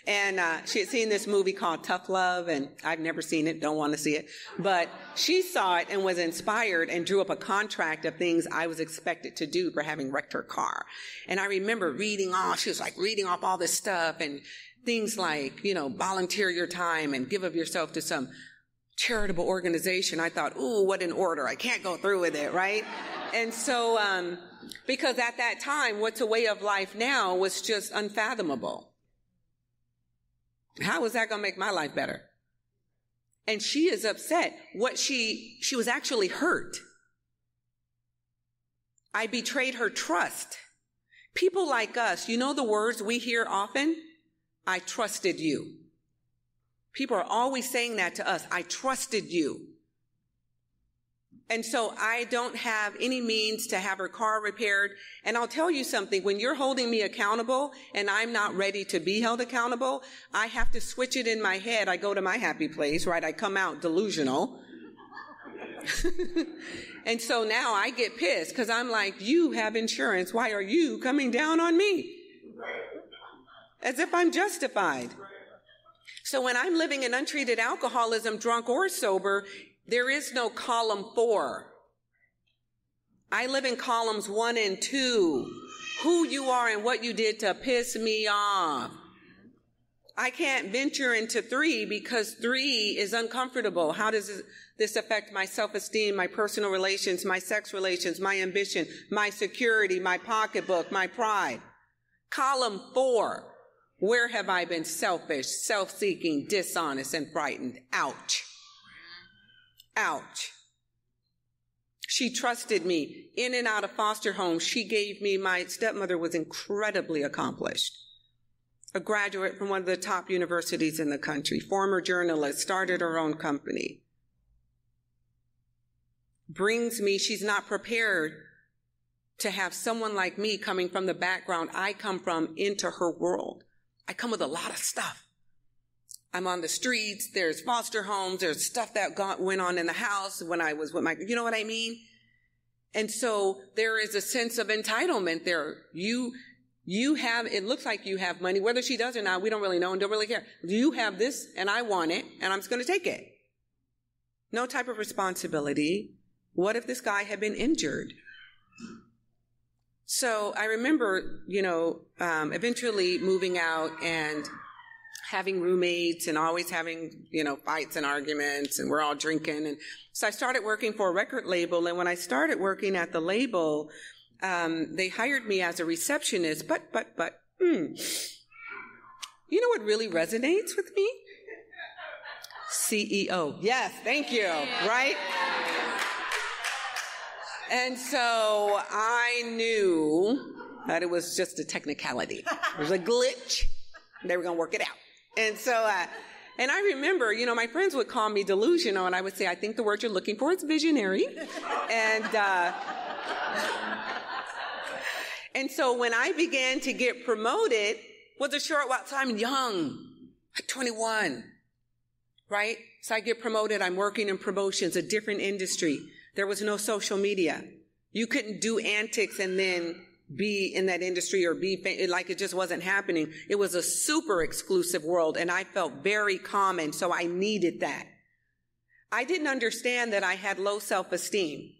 And uh, she had seen this movie called Tough Love, and I've never seen it, don't want to see it. But she saw it and was inspired and drew up a contract of things I was expected to do for having wrecked her car. And I remember reading off, she was like reading off all this stuff and things like, you know, volunteer your time and give of yourself to some charitable organization. I thought, ooh, what an order. I can't go through with it, right? And so, um, because at that time, what's a way of life now was just unfathomable. How is that going to make my life better? And she is upset. What she, she was actually hurt. I betrayed her trust. People like us, you know the words we hear often? I trusted you. People are always saying that to us. I trusted you. And so I don't have any means to have her car repaired. And I'll tell you something, when you're holding me accountable and I'm not ready to be held accountable, I have to switch it in my head. I go to my happy place, right? I come out delusional. and so now I get pissed because I'm like, you have insurance. Why are you coming down on me? As if I'm justified. So when I'm living in untreated alcoholism, drunk or sober, there is no column four. I live in columns one and two. Who you are and what you did to piss me off. I can't venture into three because three is uncomfortable. How does this affect my self-esteem, my personal relations, my sex relations, my ambition, my security, my pocketbook, my pride? Column four. Where have I been selfish, self-seeking, dishonest, and frightened? Ouch. Ouch. She trusted me in and out of foster homes. She gave me, my stepmother was incredibly accomplished. A graduate from one of the top universities in the country, former journalist, started her own company. Brings me, she's not prepared to have someone like me coming from the background I come from into her world. I come with a lot of stuff. I'm on the streets. There's foster homes. There's stuff that got, went on in the house when I was with my, you know what I mean? And so there is a sense of entitlement there. You, you have, it looks like you have money, whether she does or not, we don't really know and don't really care. You have this and I want it and I'm just going to take it. No type of responsibility. What if this guy had been injured? So I remember, you know, um, eventually moving out and having roommates and always having, you know, fights and arguments and we're all drinking. And so I started working for a record label. And when I started working at the label, um, they hired me as a receptionist. But, but, but, hmm. You know what really resonates with me? CEO. Yes, thank you. Right? And so I knew that it was just a technicality. It was a glitch. They were going to work it out. And so, uh, and I remember, you know, my friends would call me delusional, and I would say, I think the word you're looking for is visionary. and, uh, and so when I began to get promoted, was a short while time young, like 21, right? So I get promoted. I'm working in promotions, a different industry. There was no social media. You couldn't do antics and then be in that industry or be like it just wasn't happening. It was a super exclusive world and I felt very common. So I needed that. I didn't understand that I had low self-esteem.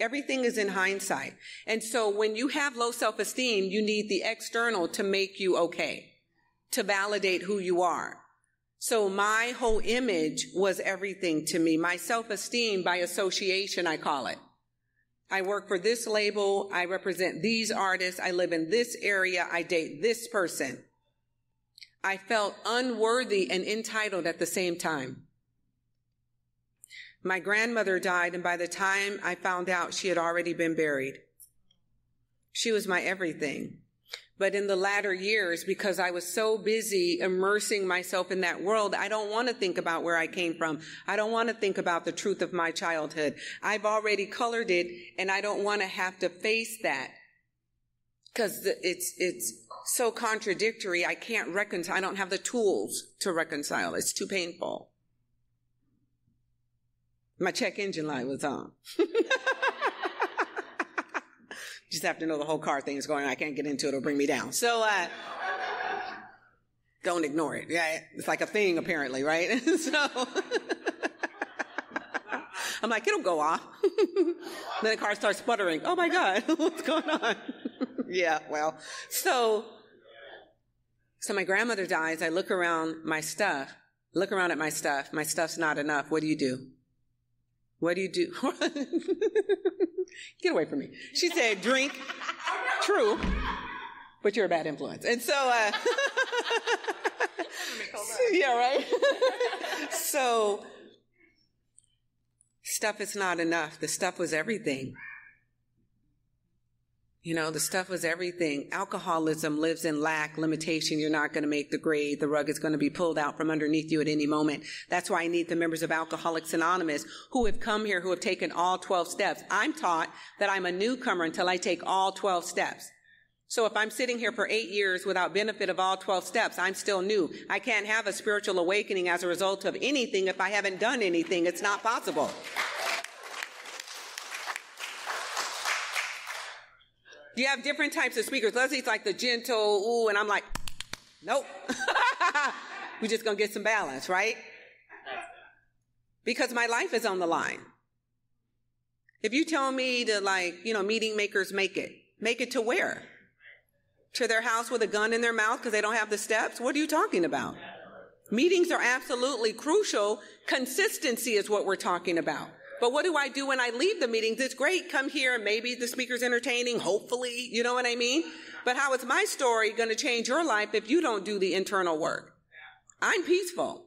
Everything is in hindsight. And so when you have low self-esteem, you need the external to make you okay, to validate who you are. So my whole image was everything to me. My self-esteem by association, I call it. I work for this label. I represent these artists. I live in this area. I date this person. I felt unworthy and entitled at the same time. My grandmother died, and by the time I found out, she had already been buried. She was my everything. But in the latter years, because I was so busy immersing myself in that world, I don't want to think about where I came from. I don't want to think about the truth of my childhood. I've already colored it and I don't want to have to face that because it's, it's so contradictory. I can't reconcile. I don't have the tools to reconcile. It's too painful. My check engine light was on. just have to know the whole car thing is going on. I can't get into it. It'll bring me down. So, uh, don't ignore it. Yeah, it's like a thing apparently, right? so, I'm like, it'll go off. then the car starts sputtering. Oh my God, what's going on? yeah, well, so, so my grandmother dies. I look around my stuff, look around at my stuff. My stuff's not enough. What do you do? What do you do? Get away from me. She said, drink. True. But you're a bad influence. And so, uh, yeah, right? so, stuff is not enough. The stuff was everything. You know, the stuff was everything. Alcoholism lives in lack, limitation. You're not going to make the grade. The rug is going to be pulled out from underneath you at any moment. That's why I need the members of Alcoholics Anonymous who have come here, who have taken all 12 steps. I'm taught that I'm a newcomer until I take all 12 steps. So if I'm sitting here for eight years without benefit of all 12 steps, I'm still new. I can't have a spiritual awakening as a result of anything if I haven't done anything. It's not possible. You have different types of speakers. Leslie's like the gentle, ooh, and I'm like, nope. We're just going to get some balance, right? Because my life is on the line. If you tell me to like, you know, meeting makers make it, make it to where? to their house with a gun in their mouth because they don't have the steps? What are you talking about? Meetings are absolutely crucial. Consistency is what we're talking about. But what do I do when I leave the meetings? It's great. Come here. And maybe the speaker's entertaining. Hopefully, you know what I mean? But how is my story going to change your life if you don't do the internal work? I'm peaceful.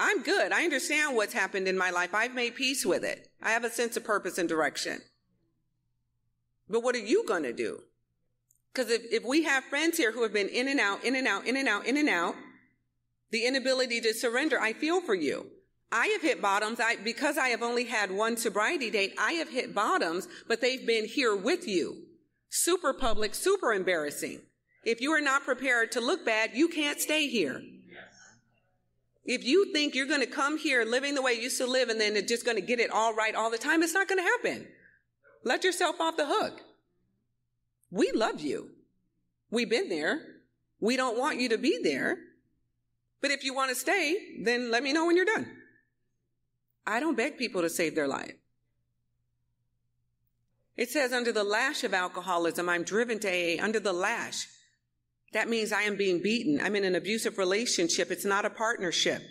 I'm good. I understand what's happened in my life. I've made peace with it. I have a sense of purpose and direction. But what are you going to do? Because if, if we have friends here who have been in and out, in and out, in and out, in and out, the inability to surrender, I feel for you. I have hit bottoms. I, because I have only had one sobriety date, I have hit bottoms, but they've been here with you. Super public, super embarrassing. If you are not prepared to look bad, you can't stay here. If you think you're going to come here living the way you used to live and then it's just going to get it all right all the time, it's not going to happen. Let yourself off the hook. We love you. We've been there. We don't want you to be there. But if you want to stay, then let me know when you're done. I don't beg people to save their life. It says, under the lash of alcoholism, I'm driven to AA. Under the lash. That means I am being beaten. I'm in an abusive relationship. It's not a partnership.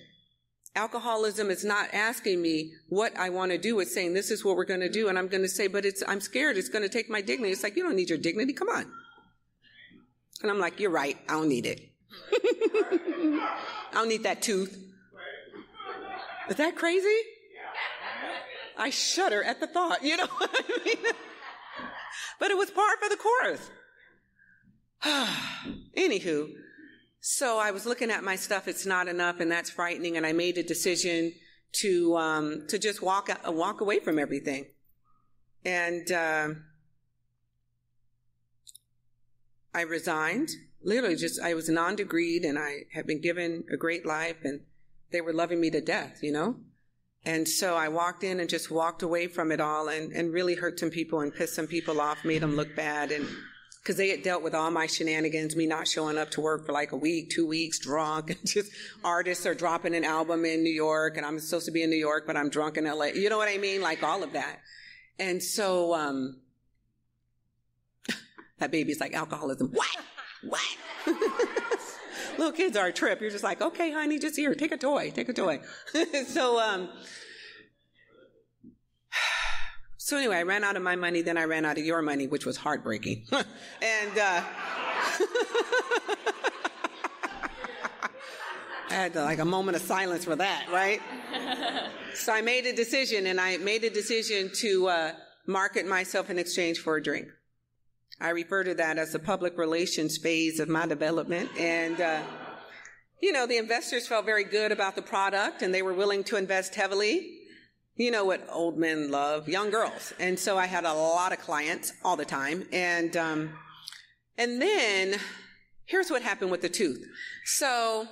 Alcoholism is not asking me what I want to do. It's saying, this is what we're going to do. And I'm going to say, but it's, I'm scared. It's going to take my dignity. It's like, you don't need your dignity. Come on. And I'm like, you're right. I don't need it. I don't need that tooth. Is that crazy? I shudder at the thought. You know what I mean? but it was par for the course. Anywho, so I was looking at my stuff. It's not enough, and that's frightening. And I made a decision to um, to just walk walk away from everything. And uh, I resigned. Literally, just I was non-degreed, and I had been given a great life, and they were loving me to death. You know. And so I walked in and just walked away from it all and, and really hurt some people and pissed some people off, made them look bad. And because they had dealt with all my shenanigans, me not showing up to work for like a week, two weeks, drunk, and just artists are dropping an album in New York and I'm supposed to be in New York, but I'm drunk in LA. You know what I mean? Like all of that. And so, um, that baby's like alcoholism. What? What? little kids are a trip. You're just like, okay, honey, just here, take a toy, take a toy. so, um, so anyway, I ran out of my money, then I ran out of your money, which was heartbreaking. and, uh, I had to, like a moment of silence for that, right? so I made a decision, and I made a decision to uh, market myself in exchange for a drink. I refer to that as the public relations phase of my development. And, uh, you know, the investors felt very good about the product and they were willing to invest heavily. You know what old men love? Young girls. And so I had a lot of clients all the time. And, um, and then here's what happened with the tooth. So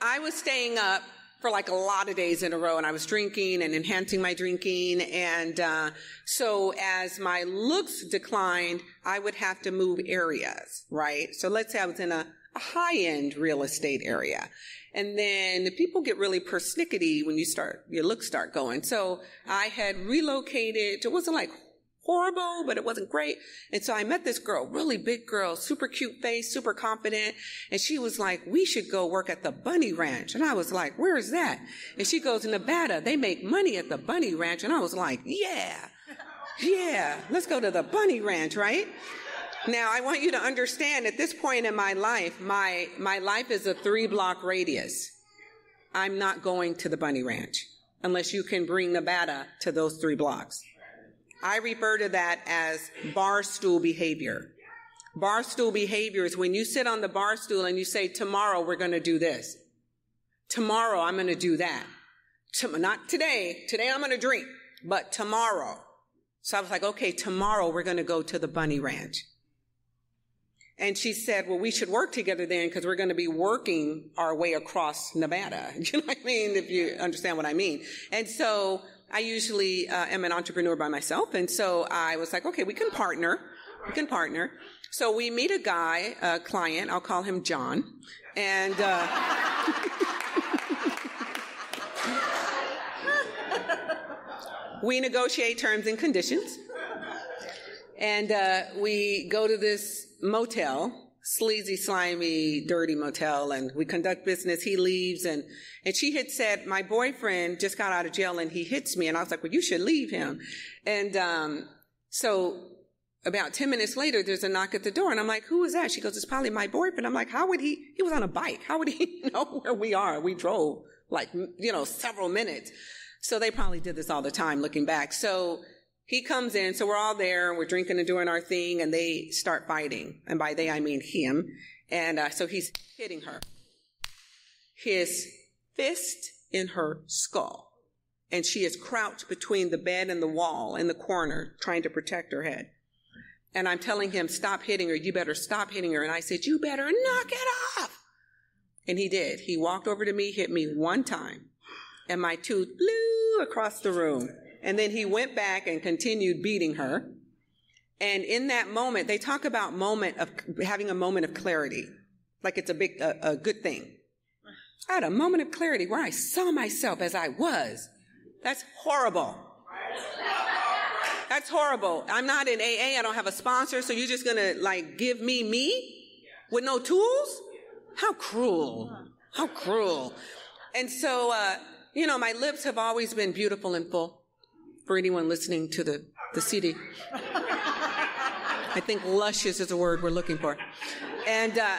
I was staying up for like a lot of days in a row and I was drinking and enhancing my drinking. And, uh, so as my looks declined, I would have to move areas, right? So let's say I was in a, a high end real estate area. And then people get really persnickety when you start, your looks start going. So I had relocated. It wasn't like horrible, but it wasn't great. And so I met this girl, really big girl, super cute face, super confident. And she was like, we should go work at the bunny ranch. And I was like, where is that? And she goes, Nevada, they make money at the bunny ranch. And I was like, yeah, yeah, let's go to the bunny ranch, right? Now, I want you to understand at this point in my life, my, my life is a three block radius. I'm not going to the bunny ranch unless you can bring Nevada to those three blocks. I refer to that as bar stool behavior. Bar stool behavior is when you sit on the bar stool and you say, tomorrow we're going to do this. Tomorrow I'm going to do that. not today. Today I'm going to drink, but tomorrow. So I was like, okay, tomorrow we're going to go to the bunny ranch. And she said, well, we should work together then because we're going to be working our way across Nevada. You know what I mean? If you understand what I mean. And so I usually uh, am an entrepreneur by myself. And so I was like, okay, we can partner. We can partner. So we meet a guy, a client, I'll call him John. And, uh, we negotiate terms and conditions. And uh, we go to this motel, sleazy, slimy, dirty motel, and we conduct business. He leaves, and and she had said, "My boyfriend just got out of jail, and he hits me." And I was like, "Well, you should leave him." And um, so about 10 minutes later, there's a knock at the door and I'm like, who is that? She goes, it's probably my boyfriend. I'm like, how would he, he was on a bike. How would he know where we are? We drove like, you know, several minutes. So they probably did this all the time looking back. So he comes in. So we're all there and we're drinking and doing our thing and they start fighting. And by they, I mean him. And uh, so he's hitting her. His fist in her skull. And she is crouched between the bed and the wall in the corner trying to protect her head. And I'm telling him, stop hitting her. You better stop hitting her. And I said, you better knock it off. And he did. He walked over to me, hit me one time, and my tooth blew across the room. And then he went back and continued beating her. And in that moment, they talk about moment of having a moment of clarity, like it's a big, a, a good thing. I had a moment of clarity where I saw myself as I was. That's horrible. That's horrible. I'm not in AA. I don't have a sponsor. So you're just going to like give me me with no tools? How cruel. How cruel. And so, uh, you know, my lips have always been beautiful and full for anyone listening to the, the CD. I think luscious is a word we're looking for. And, uh,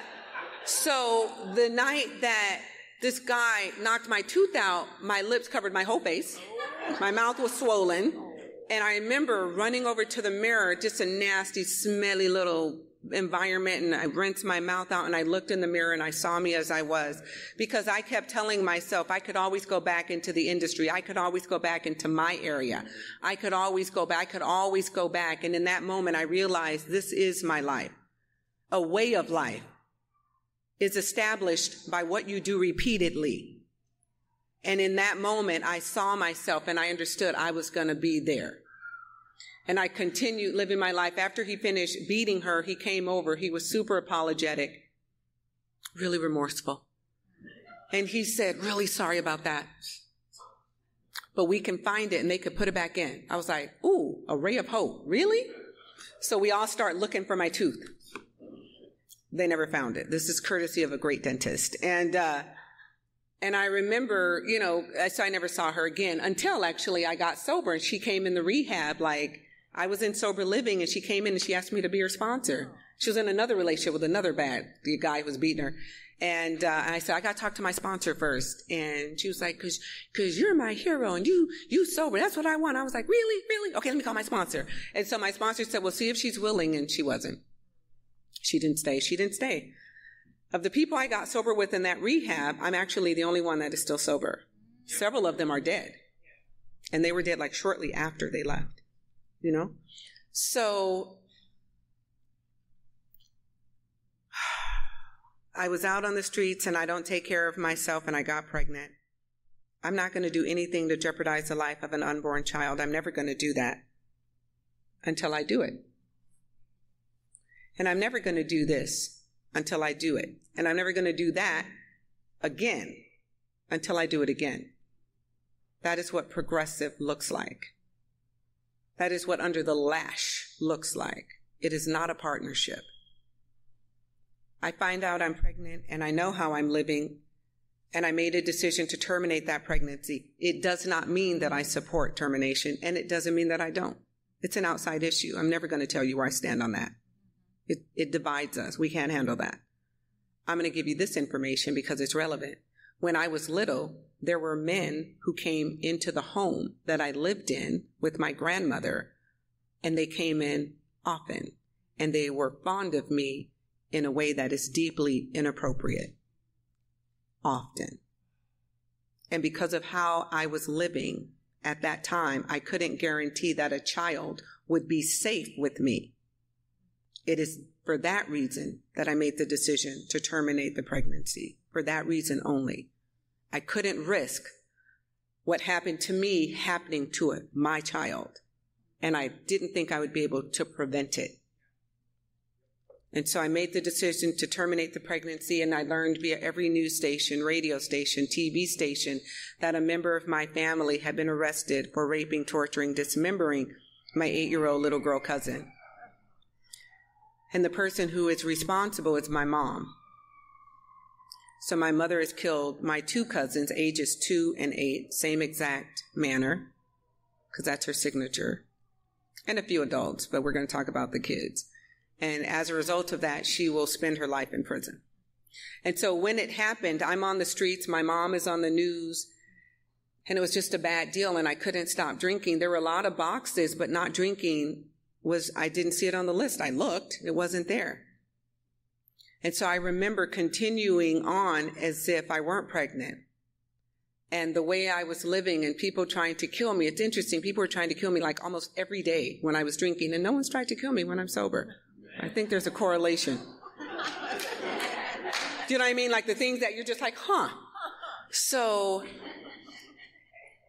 so the night that this guy knocked my tooth out, my lips covered my whole face. My mouth was swollen. And I remember running over to the mirror, just a nasty, smelly little environment and I rinsed my mouth out and I looked in the mirror and I saw me as I was because I kept telling myself I could always go back into the industry. I could always go back into my area. I could always go back. I could always go back. And in that moment, I realized this is my life. A way of life is established by what you do repeatedly. And in that moment, I saw myself and I understood I was going to be there. And I continued living my life. After he finished beating her, he came over. He was super apologetic, really remorseful. And he said, really sorry about that. But we can find it and they could put it back in. I was like, ooh, a ray of hope. Really? So we all start looking for my tooth. They never found it. This is courtesy of a great dentist. And, uh, and I remember, you know, so I never saw her again until actually I got sober and she came in the rehab. Like I was in sober living and she came in and she asked me to be her sponsor. She was in another relationship with another bad, the guy who was beating her. And, uh, I said, I got to talk to my sponsor first. And she was like, cause, cause you're my hero and you, you sober. That's what I want. I was like, really? Really? Okay, let me call my sponsor. And so my sponsor said, well, see if she's willing. And she wasn't. She didn't stay. She didn't stay. Of the people I got sober with in that rehab, I'm actually the only one that is still sober. Several of them are dead. And they were dead like shortly after they left, you know? So I was out on the streets and I don't take care of myself and I got pregnant. I'm not going to do anything to jeopardize the life of an unborn child. I'm never going to do that until I do it. And I'm never going to do this until I do it. And I'm never going to do that again until I do it again. That is what progressive looks like. That is what under the lash looks like. It is not a partnership. I find out I'm pregnant and I know how I'm living and I made a decision to terminate that pregnancy. It does not mean that I support termination and it doesn't mean that I don't. It's an outside issue. I'm never going to tell you where I stand on that. It, it divides us. We can't handle that. I'm going to give you this information because it's relevant. When I was little, there were men who came into the home that I lived in with my grandmother, and they came in often, and they were fond of me in a way that is deeply inappropriate. Often. And because of how I was living at that time, I couldn't guarantee that a child would be safe with me. It is for that reason that I made the decision to terminate the pregnancy, for that reason only. I couldn't risk what happened to me happening to it, my child. And I didn't think I would be able to prevent it. And so I made the decision to terminate the pregnancy, and I learned via every news station, radio station, TV station that a member of my family had been arrested for raping, torturing, dismembering my eight year old little girl cousin. And the person who is responsible is my mom. So my mother has killed my two cousins, ages two and eight, same exact manner, because that's her signature, and a few adults, but we're going to talk about the kids. And as a result of that, she will spend her life in prison. And so when it happened, I'm on the streets, my mom is on the news, and it was just a bad deal, and I couldn't stop drinking. There were a lot of boxes, but not drinking was, I didn't see it on the list. I looked, it wasn't there. And so I remember continuing on as if I weren't pregnant. And the way I was living and people trying to kill me, it's interesting. People were trying to kill me like almost every day when I was drinking, and no one's tried to kill me when I'm sober. I think there's a correlation. Do you know what I mean? Like the things that you're just like, huh. So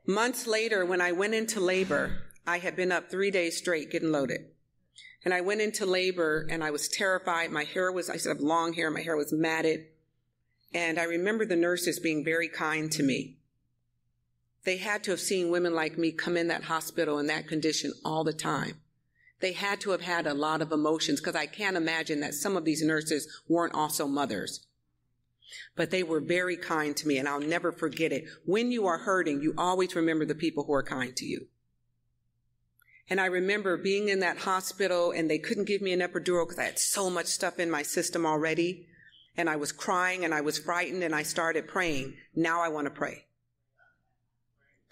months later, when I went into labor, I had been up three days straight getting loaded. And I went into labor and I was terrified. My hair was, I said, I have long hair. My hair was matted. And I remember the nurses being very kind to me. They had to have seen women like me come in that hospital in that condition all the time. They had to have had a lot of emotions because I can't imagine that some of these nurses weren't also mothers. But they were very kind to me and I'll never forget it. When you are hurting, you always remember the people who are kind to you. And I remember being in that hospital and they couldn't give me an epidural because I had so much stuff in my system already. And I was crying and I was frightened and I started praying. Now I want to pray.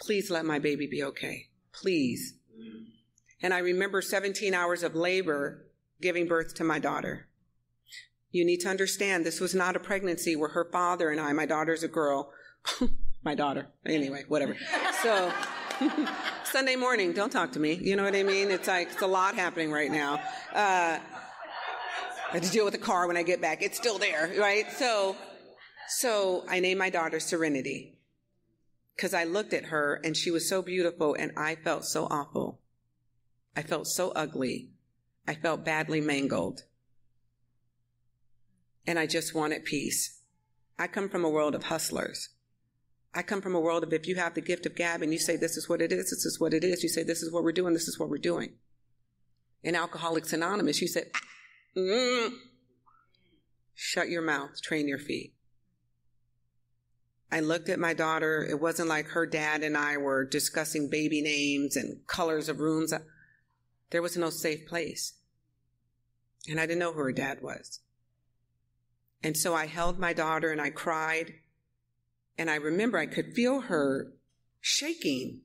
Please let my baby be okay. Please. And I remember 17 hours of labor giving birth to my daughter. You need to understand this was not a pregnancy where her father and I, my daughter's a girl, my daughter, anyway, whatever. So, Sunday morning, don't talk to me. You know what I mean? It's like, it's a lot happening right now. Uh, I have to deal with the car when I get back. It's still there, right? So, so I named my daughter Serenity because I looked at her and she was so beautiful and I felt so awful. I felt so ugly. I felt badly mangled. And I just wanted peace. I come from a world of hustlers. I come from a world of if you have the gift of gab and you say this is what it is, this is what it is, you say this is what we're doing, this is what we're doing. In Alcoholics Anonymous, you said, mm, shut your mouth, train your feet. I looked at my daughter. It wasn't like her dad and I were discussing baby names and colors of rooms. There was no safe place. And I didn't know who her dad was. And so I held my daughter and I cried and I remember I could feel her shaking.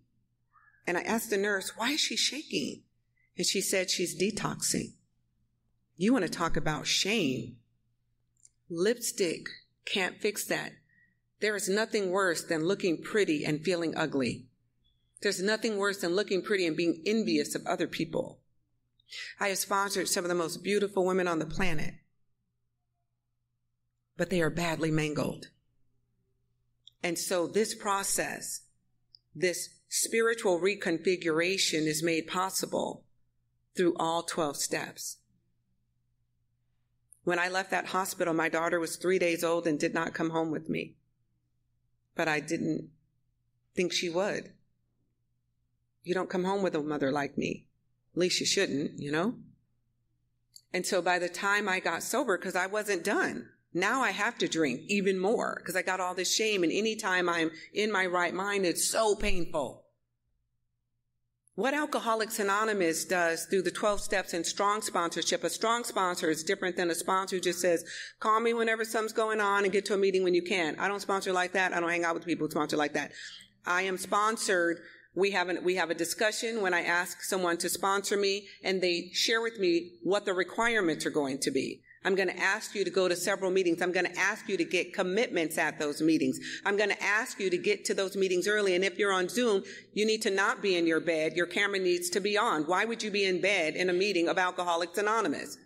And I asked the nurse, why is she shaking? And she said she's detoxing. You want to talk about shame. Lipstick can't fix that. There is nothing worse than looking pretty and feeling ugly. There's nothing worse than looking pretty and being envious of other people. I have sponsored some of the most beautiful women on the planet, but they are badly mangled. And so this process, this spiritual reconfiguration is made possible through all 12 steps. When I left that hospital, my daughter was three days old and did not come home with me. But I didn't think she would. You don't come home with a mother like me. At least you shouldn't, you know? And so by the time I got sober, because I wasn't done, now I have to drink even more because I got all this shame. And anytime I'm in my right mind, it's so painful. What Alcoholics Anonymous does through the 12 steps and strong sponsorship, a strong sponsor is different than a sponsor who just says, call me whenever something's going on and get to a meeting when you can. I don't sponsor like that. I don't hang out with people who sponsor like that. I am sponsored. We have, an, we have a discussion when I ask someone to sponsor me and they share with me what the requirements are going to be. I'm going to ask you to go to several meetings. I'm going to ask you to get commitments at those meetings. I'm going to ask you to get to those meetings early. And if you're on Zoom, you need to not be in your bed. Your camera needs to be on. Why would you be in bed in a meeting of Alcoholics Anonymous?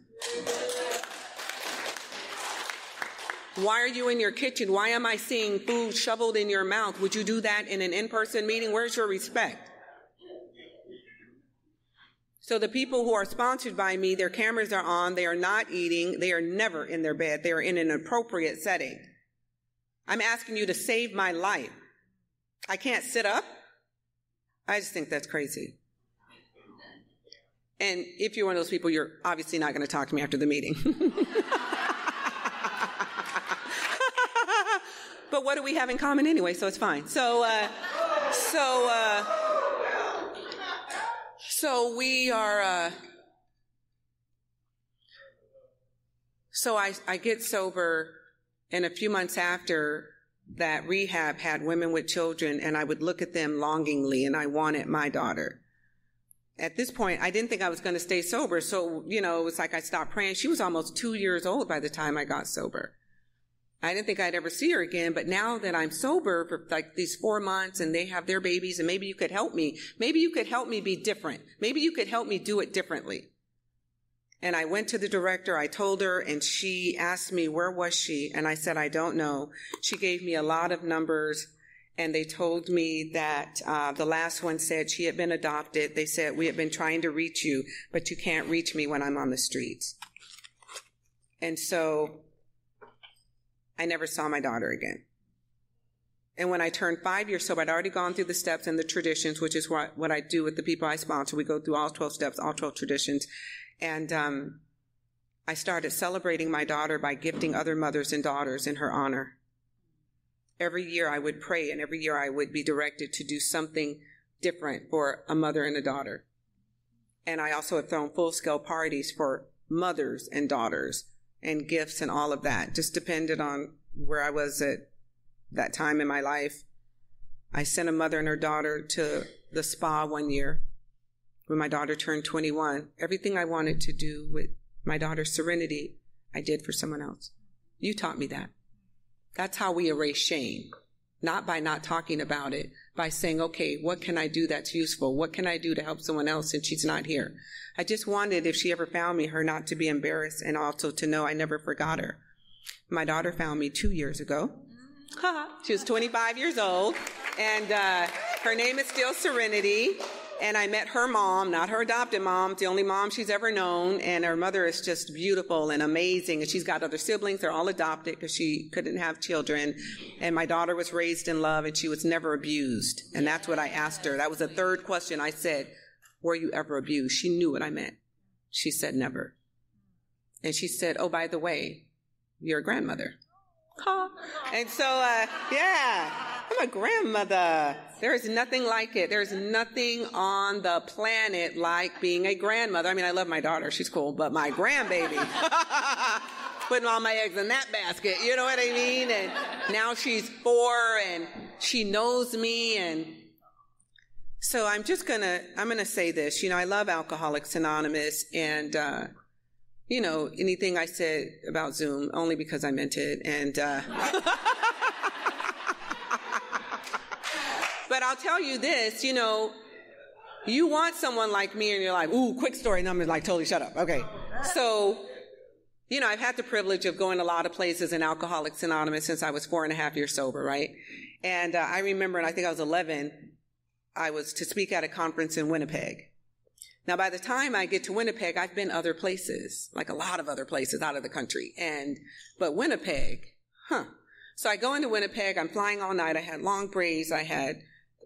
Why are you in your kitchen? Why am I seeing food shoveled in your mouth? Would you do that in an in-person meeting? Where's your respect? So the people who are sponsored by me, their cameras are on, they are not eating, they are never in their bed, they are in an appropriate setting. I'm asking you to save my life. I can't sit up. I just think that's crazy. And if you're one of those people, you're obviously not going to talk to me after the meeting. but what do we have in common anyway? So it's fine. So, uh, so, uh, so we are, uh, so I, I get sober and a few months after that rehab had women with children and I would look at them longingly and I wanted my daughter at this point, I didn't think I was going to stay sober. So, you know, it was like I stopped praying. She was almost two years old by the time I got sober. I didn't think I'd ever see her again, but now that I'm sober for like these four months and they have their babies and maybe you could help me. Maybe you could help me be different. Maybe you could help me do it differently. And I went to the director, I told her, and she asked me, where was she? And I said, I don't know. She gave me a lot of numbers and they told me that uh, the last one said she had been adopted. They said, We have been trying to reach you, but you can't reach me when I'm on the streets. And so I never saw my daughter again. And when I turned five years sober, I'd already gone through the steps and the traditions, which is what, what I do with the people I sponsor. We go through all 12 steps, all 12 traditions. And um, I started celebrating my daughter by gifting other mothers and daughters in her honor every year I would pray and every year I would be directed to do something different for a mother and a daughter. And I also have thrown full scale parties for mothers and daughters and gifts and all of that. Just depended on where I was at that time in my life. I sent a mother and her daughter to the spa one year when my daughter turned 21. Everything I wanted to do with my daughter's serenity, I did for someone else. You taught me that. That's how we erase shame. Not by not talking about it, by saying, okay, what can I do that's useful? What can I do to help someone else since she's not here? I just wanted, if she ever found me, her not to be embarrassed and also to know I never forgot her. My daughter found me two years ago. she was 25 years old, and uh, her name is still Serenity and I met her mom, not her adopted mom, the only mom she's ever known, and her mother is just beautiful and amazing. And she's got other siblings; they're all adopted because she couldn't have children. And my daughter was raised in love, and she was never abused. And that's what I asked her. That was the third question I said: "Were you ever abused?" She knew what I meant. She said never. And she said, "Oh, by the way, you're a grandmother." Huh. And so, uh, yeah, I'm a grandmother. There is nothing like it. There's nothing on the planet like being a grandmother. I mean, I love my daughter. She's cool, but my grandbaby. Putting all my eggs in that basket. You know what I mean? And now she's four and she knows me and so I'm just gonna, I'm gonna say this. You know, I love Alcoholics Anonymous and, uh, you know, anything I said about Zoom only because I meant it. And, uh, but I'll tell you this, you know, you want someone like me and you're like, ooh, quick story. And I'm like, totally shut up. Okay. So, you know, I've had the privilege of going a lot of places in Alcoholics Anonymous since I was four and a half years sober, right? And uh, I remember, and I think I was 11, I was to speak at a conference in Winnipeg. Now, by the time I get to Winnipeg, I've been other places, like a lot of other places out of the country. And, but Winnipeg, huh. So I go into Winnipeg, I'm flying all night. I had long braids, I had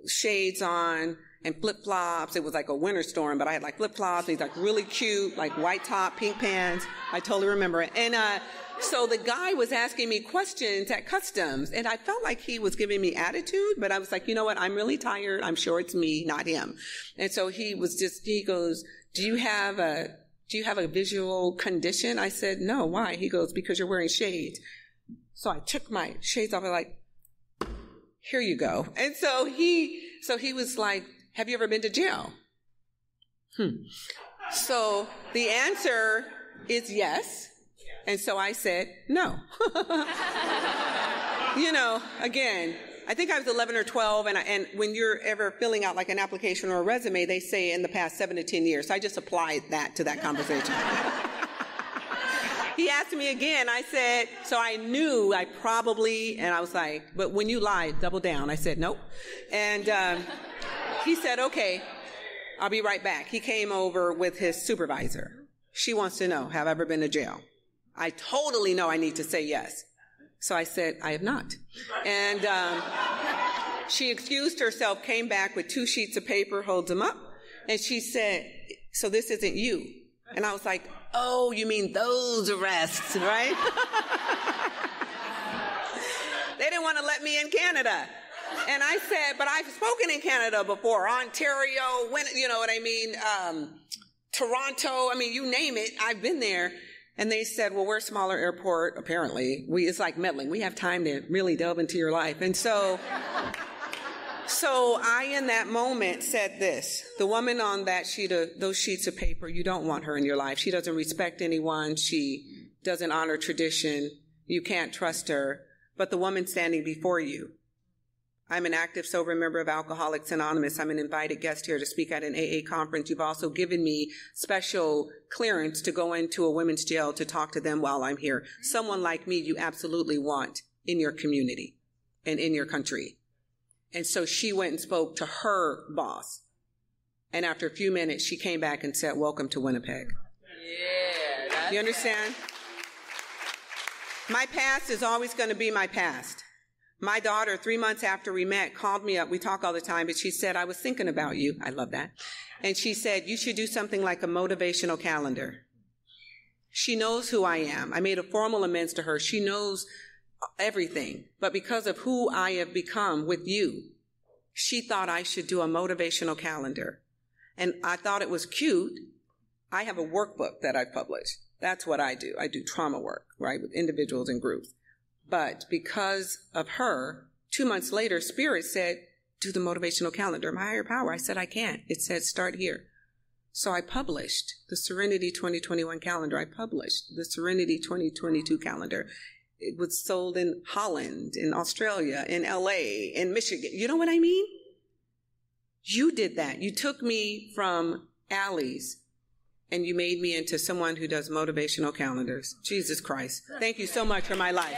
shades on and flip flops. It was like a winter storm, but I had like flip flops, these like really cute, like white top, pink pants. I totally remember it. And, uh, so the guy was asking me questions at customs and I felt like he was giving me attitude, but I was like, you know what? I'm really tired. I'm sure it's me, not him. And so he was just, he goes, do you have a, do you have a visual condition? I said, no. Why? He goes, because you're wearing shades. So I took my shades off and like, here you go. And so he, so he was like, have you ever been to jail? Hmm. So the answer is yes. And so I said, no. you know, again, I think I was 11 or 12, and, I, and when you're ever filling out like an application or a resume, they say in the past seven to 10 years. So I just applied that to that conversation. he asked me again. I said, so I knew I probably, and I was like, but when you lie, double down. I said, nope. And um, he said, okay, I'll be right back. He came over with his supervisor. She wants to know, have I ever been to jail? I totally know I need to say yes. So I said, I have not. And um, she excused herself, came back with two sheets of paper, holds them up, and she said, so this isn't you. And I was like, oh, you mean those arrests, right? they didn't want to let me in Canada. And I said, but I've spoken in Canada before, Ontario, when, you know what I mean? Um, Toronto, I mean, you name it, I've been there. And they said, well, we're a smaller airport, apparently. We, it's like meddling. We have time to really delve into your life. And so, so I, in that moment, said this, the woman on that sheet of, those sheets of paper, you don't want her in your life. She doesn't respect anyone. She doesn't honor tradition. You can't trust her. But the woman standing before you, I'm an active, sober member of Alcoholics Anonymous. I'm an invited guest here to speak at an AA conference. You've also given me special clearance to go into a women's jail to talk to them while I'm here. Someone like me you absolutely want in your community and in your country. And so she went and spoke to her boss. And after a few minutes, she came back and said, welcome to Winnipeg. Yeah. You understand? My past is always going to be my past. My daughter, three months after we met, called me up. We talk all the time, but she said, I was thinking about you. I love that. And she said, you should do something like a motivational calendar. She knows who I am. I made a formal amends to her. She knows everything. But because of who I have become with you, she thought I should do a motivational calendar. And I thought it was cute. I have a workbook that I publish. That's what I do. I do trauma work, right, with individuals and groups. But because of her, two months later, Spirit said, do the motivational calendar. My higher power. I said, I can't. It said, start here. So I published the Serenity 2021 calendar. I published the Serenity 2022 calendar. It was sold in Holland, in Australia, in LA, in Michigan. You know what I mean? You did that. You took me from alleys and you made me into someone who does motivational calendars. Jesus Christ. Thank you so much for my life.